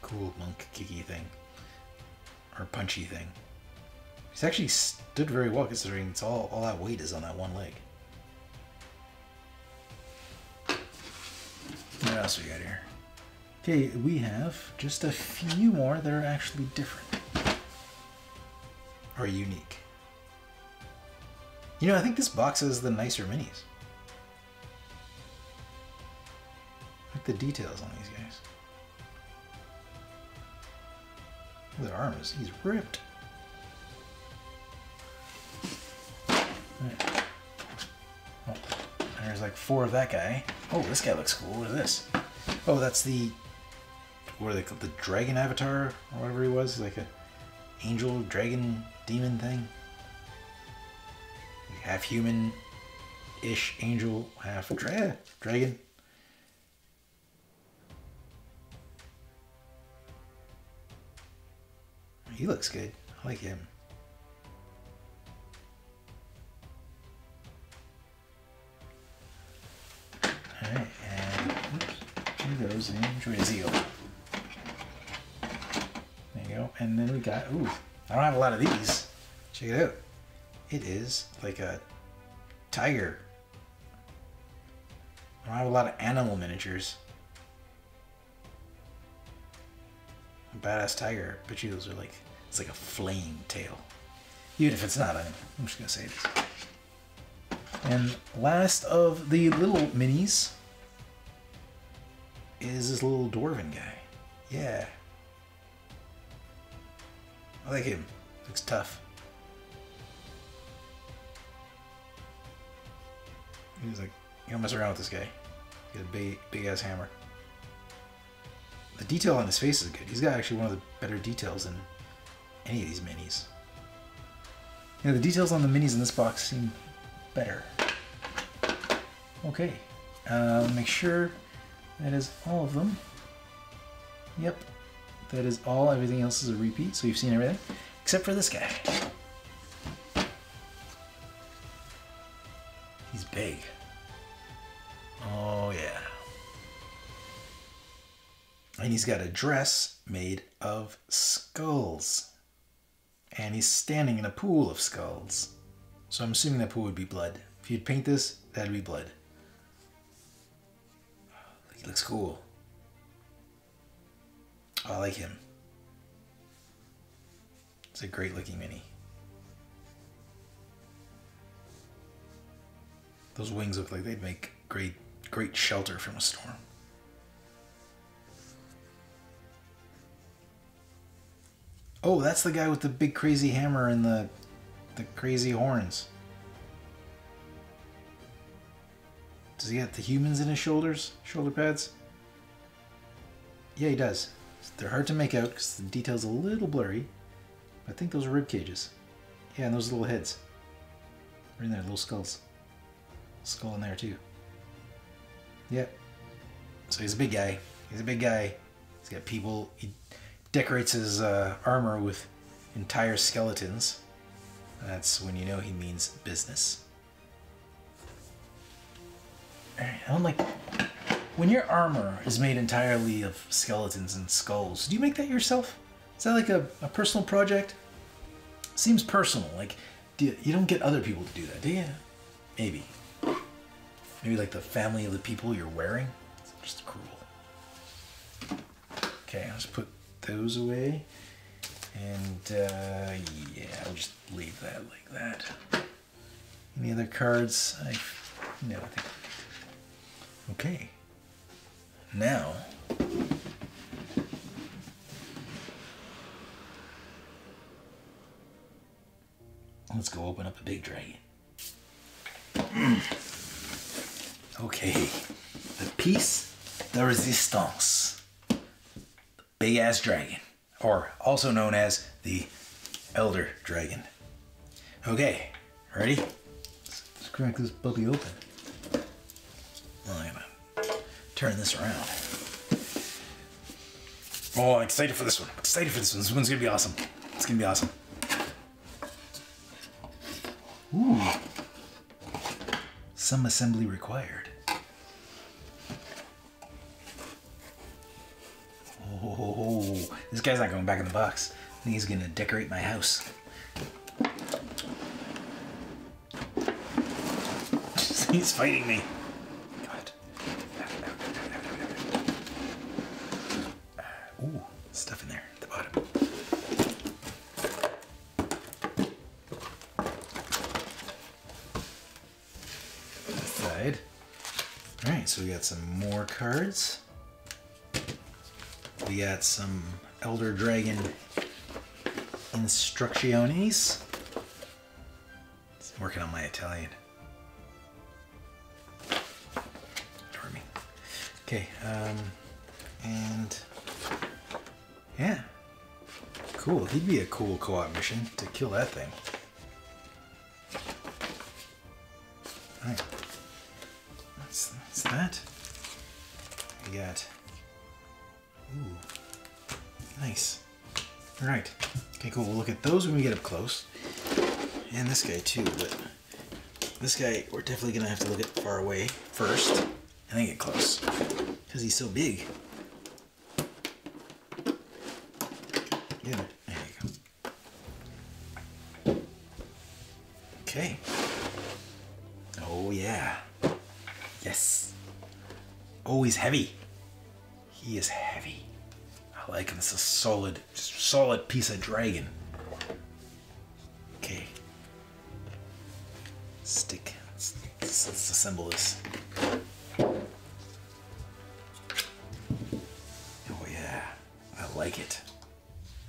cool monk kicky thing. Or punchy thing. He's actually stood very well considering it's all, all that weight is on that one leg. What else we got here? Okay, we have just a few more that are actually different. Or unique. You know, I think this box is the nicer minis. Like the details on these guys. Look at their arms. He's ripped. Oh, there's like four of that guy. Oh, this guy looks cool. What is this? Oh, that's the what are they called? The dragon avatar or whatever he was. Like a angel, dragon, demon thing half human ish angel, half dra- dragon. He looks good. I like him. Alright, and those in. Zeal. There you go. And then we got, ooh, I don't have a lot of these. Check it out. It is like a tiger. I don't have a lot of animal miniatures. A badass tiger, but you those are like it's like a flame tail. Even if it's not, I'm, just gonna say this. And last of the little minis is this little dwarven guy. Yeah. I like him. Looks tough. He's like, you don't mess around with this guy. He's got a big, big ass hammer. The detail on his face is good. He's got actually one of the better details than any of these minis. Yeah, the details on the minis in this box seem better. Okay, uh, make sure that is all of them. Yep, that is all. Everything else is a repeat, so you've seen everything except for this guy. Big. Oh, yeah. And he's got a dress made of skulls. And he's standing in a pool of skulls. So I'm assuming that pool would be blood. If you'd paint this, that'd be blood. He looks cool. I like him. It's a great looking mini. Those wings look like they'd make great, great shelter from a storm. Oh, that's the guy with the big crazy hammer and the the crazy horns. Does he got the humans in his shoulders? Shoulder pads? Yeah, he does. They're hard to make out because the detail's a little blurry. I think those are rib cages. Yeah, and those little heads. Right in there, little skulls. Skull in there too. Yep. So he's a big guy. He's a big guy. He's got people. He decorates his uh, armor with entire skeletons. That's when you know he means business. Alright, I don't like. When your armor is made entirely of skeletons and skulls, do you make that yourself? Is that like a, a personal project? Seems personal. Like, do you, you don't get other people to do that, do you? Maybe. Maybe like the family of the people you're wearing? It's just cruel. Okay, just put those away. And uh, yeah, I'll just leave that like that. Any other cards? I no. I think. Okay. Now. Let's go open up a big dragon. Okay. The piece de resistance. The big ass dragon. Or also known as the Elder Dragon. Okay, ready? Let's crack this puppy open. I'm gonna turn this around. Oh, I'm excited for this one. I'm excited for this one. This one's gonna be awesome. It's gonna be awesome. Ooh. Some assembly required. This guy's not going back in the box. He's gonna decorate my house. he's fighting me. God. Ooh, stuff in there at the bottom. This side. All right, so we got some more cards. We got some Elder Dragon instrucciones. I'm working on my Italian. Ignore me. Okay, um, and yeah, cool. He'd be a cool co-op mission to kill that thing. All right, that's, that's that. All right. Okay, cool. We'll look at those when we get up close. And this guy too, but this guy, we're definitely gonna have to look at far away first, and then get close. Because he's so big. Yeah, there you go. Okay. Oh yeah. Yes. Oh, he's heavy. He is heavy. I like him. It's a solid, solid piece of dragon. Okay. Stick. Let's, let's, let's assemble this. Oh yeah, I like it.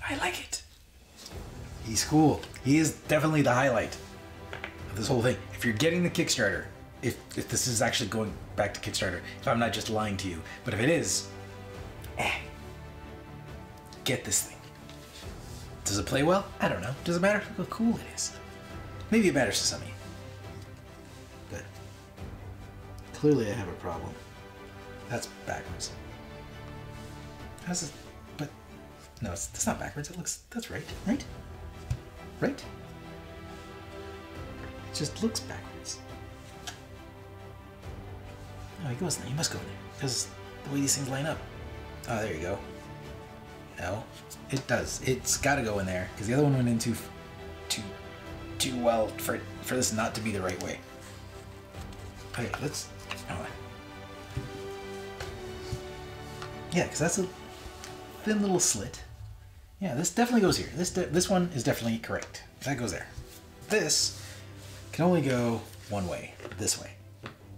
I like it. He's cool. He is definitely the highlight of this whole thing. If you're getting the Kickstarter, if if this is actually going back to Kickstarter, if I'm not just lying to you, but if it is, eh, get this thing. Does it play well? I don't know. Does it matter how cool it is? Maybe it matters to some of you. But clearly I have a problem. That's backwards. How's it? But no, it's, not backwards. It looks. That's right. Right. Right. It just looks backwards. No, he goes in there. He must go in there because the way these things line up. Oh, there you go. No, it does. It's got to go in there because the other one went in too, too, too well for for this not to be the right way. Okay, let's. On. Yeah, because that's a thin little slit. Yeah, this definitely goes here. This this one is definitely correct. That goes there. This can only go one way. This way.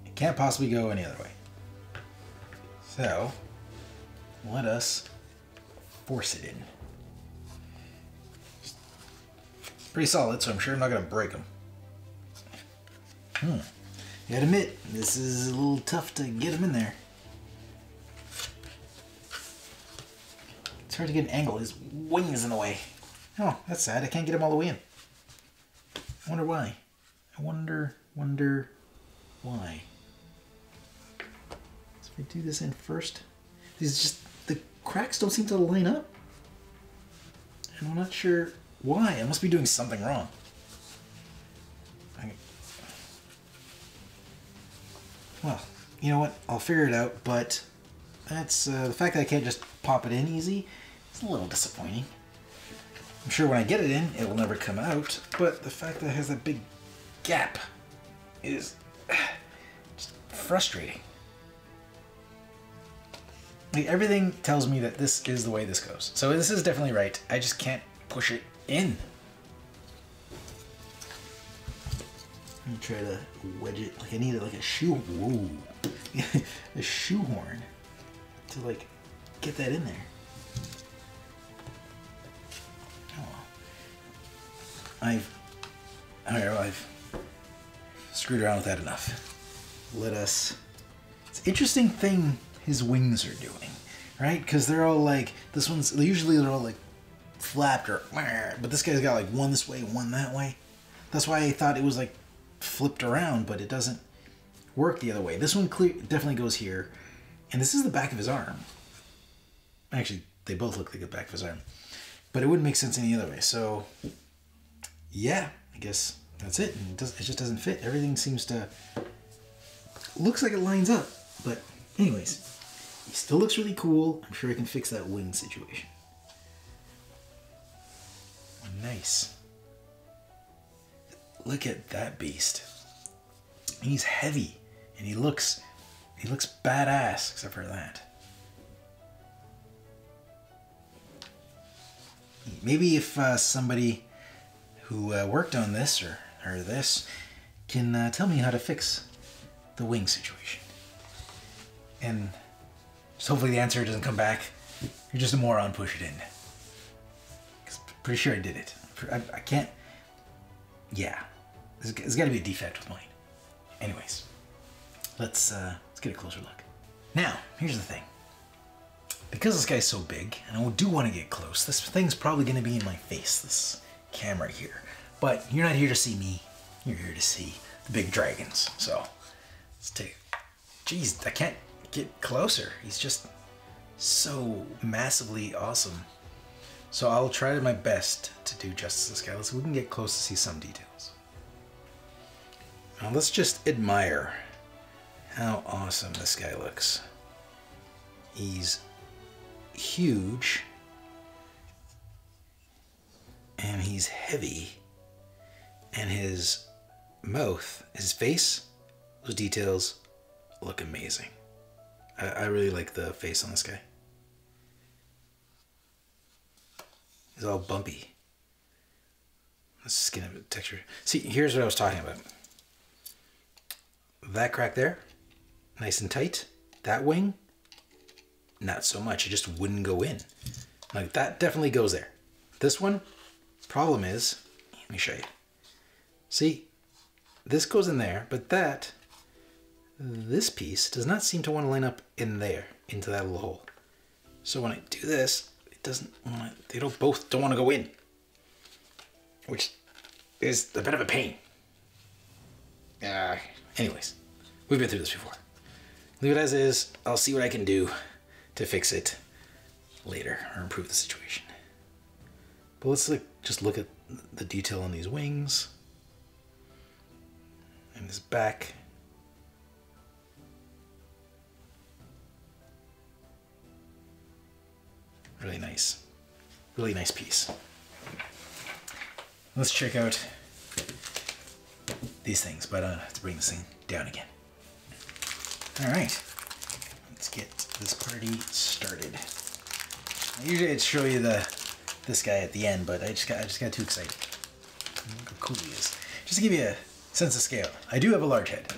It can't possibly go any other way. So let us force it in. pretty solid, so I'm sure I'm not gonna break them. Hmm. Gotta admit, this is a little tough to get them in there. It's hard to get an angle. His wing is in the way. Oh, that's sad. I can't get him all the way in. I wonder why. I wonder, wonder why. So if I do this in first, these just, cracks don't seem to line up. And I'm not sure why. I must be doing something wrong. I, well, you know what? I'll figure it out, but that's uh, the fact that I can't just pop it in easy. It's a little disappointing. I'm sure when I get it in, it will never come out, but the fact that it has that big gap is just frustrating. Everything tells me that this is the way this goes. So this is definitely right. I just can't push it in. Try to wedge it. Like I need like a shoe. Whoa, a shoehorn to like get that in there. Oh, I've, I know, I've screwed around with that enough. Let us. It's an interesting thing his wings are doing, right? Because they're all like this one's usually they're all like flapped or, but this guy's got like one this way, one that way. That's why I thought it was like flipped around, but it doesn't work the other way. This one clear definitely goes here, and this is the back of his arm. Actually, they both look like the back of his arm, but it wouldn't make sense any other way. So yeah, I guess that's it. It, does, it just doesn't fit. Everything seems to looks like it lines up, but anyways, he still looks really cool. I'm sure I can fix that wing situation. Nice. Look at that beast. He's heavy, and he looks he looks badass, except for that. Maybe if uh, somebody who uh, worked on this or, or this can uh, tell me how to fix the wing situation. And just hopefully the answer doesn't come back. You're just a moron, push it in. Pretty sure I did it. I, I can't. Yeah, there's, there's got to be a defect with mine. Anyways, let's uh, let's get a closer look. Now, here's the thing. Because this guy's so big, and I do want to get close, this thing's probably going to be in my face. This camera here. But you're not here to see me. You're here to see the big dragons. So let's take. Jeez, I can't get closer. He's just so massively awesome. So I'll try my best to do justice to this guy. Let's we can get close to see some details. Now let's just admire how awesome this guy looks. He's huge and he's heavy. And his mouth, his face, those details look amazing. I, I really like the face on this guy. He's all bumpy. The skin of it, texture. See, here's what I was talking about. That crack there, nice and tight. That wing, not so much. It just wouldn't go in. Like that definitely goes there. This one, Problem is, let me show you. See, this goes in there, but that, this piece does not seem to want to line up in there, into that little hole. So when I do this, it doesn't want to, they don't both don't want to go in. Which is a bit of a pain. Uh, anyways, we've been through this before. Leave it as is. I'll see what I can do to fix it later or improve the situation. But let's like just look at the detail on these wings and this back. Really nice. Really nice piece. Let's check out these things, but I have to bring this thing down again. All right, let's get this party started. Usually I'd show you the this guy at the end, but I just got I just got too excited. Look how cool he is. Just to give you a sense of scale, I do have a large head.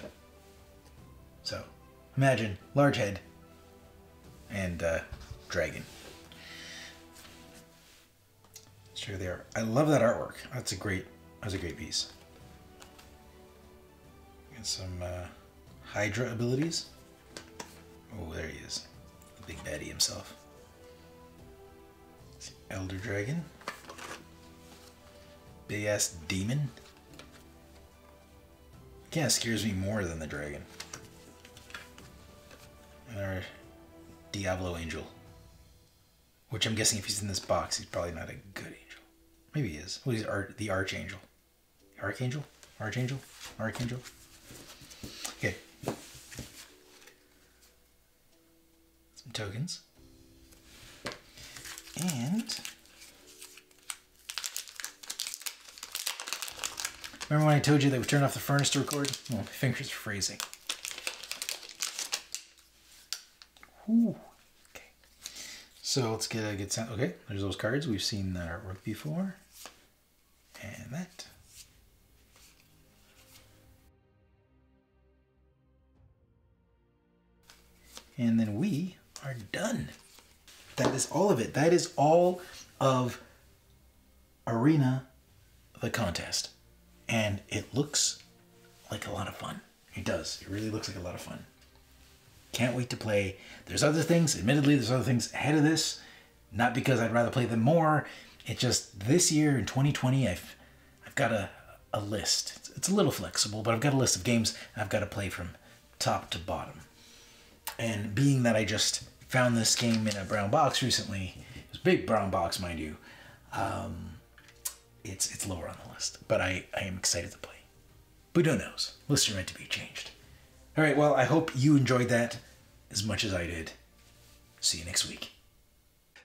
So imagine large head and uh, dragon. Let's show you the art. I love that artwork. That's a great, that's a great piece. Got some uh, Hydra abilities. Oh, there he is. The big baddie himself. Elder Dragon. Big ass demon. Kind of scares me more than the dragon. And our Diablo Angel. Which I'm guessing if he's in this box, he's probably not a good angel. Maybe he is. He's Ar- the Archangel. Archangel? Archangel? Archangel? Okay. Some tokens. And remember when I told you that we turned off the furnace to record? Oh, my fingers are freezing. Ooh. So let's get a good sound. Okay, there's those cards. We've seen that artwork before. And that. And then we are done. That is all of it. That is all of Arena, the contest. And it looks like a lot of fun. It does. It really looks like a lot of fun. Can't wait to play. There's other things, admittedly, there's other things ahead of this. Not because I'd rather play them more. It's just this year in 2020, I've I've got a, a list. It's, it's a little flexible, but I've got a list of games I've got to play from top to bottom. And being that I just found this game in a brown box recently, it was a big brown box, mind you, um, it's it's lower on the list. But I, I am excited to play. But who knows? Lists are meant to be changed. All right, well, I hope you enjoyed that as much as I did. See you next week.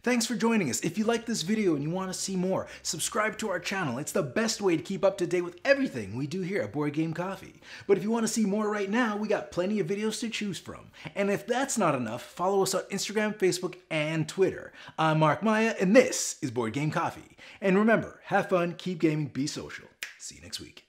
Thanks for joining us. If you like this video and you want to see more, subscribe to our channel. It's the best way to keep up to date with everything we do here at Board Game Coffee. But if you want to see more right now, we got plenty of videos to choose from. And if that's not enough, follow us on Instagram, Facebook, and Twitter. I'm Mark Maia, and this is Board Game Coffee. And remember, have fun, keep gaming, be social. See you next week.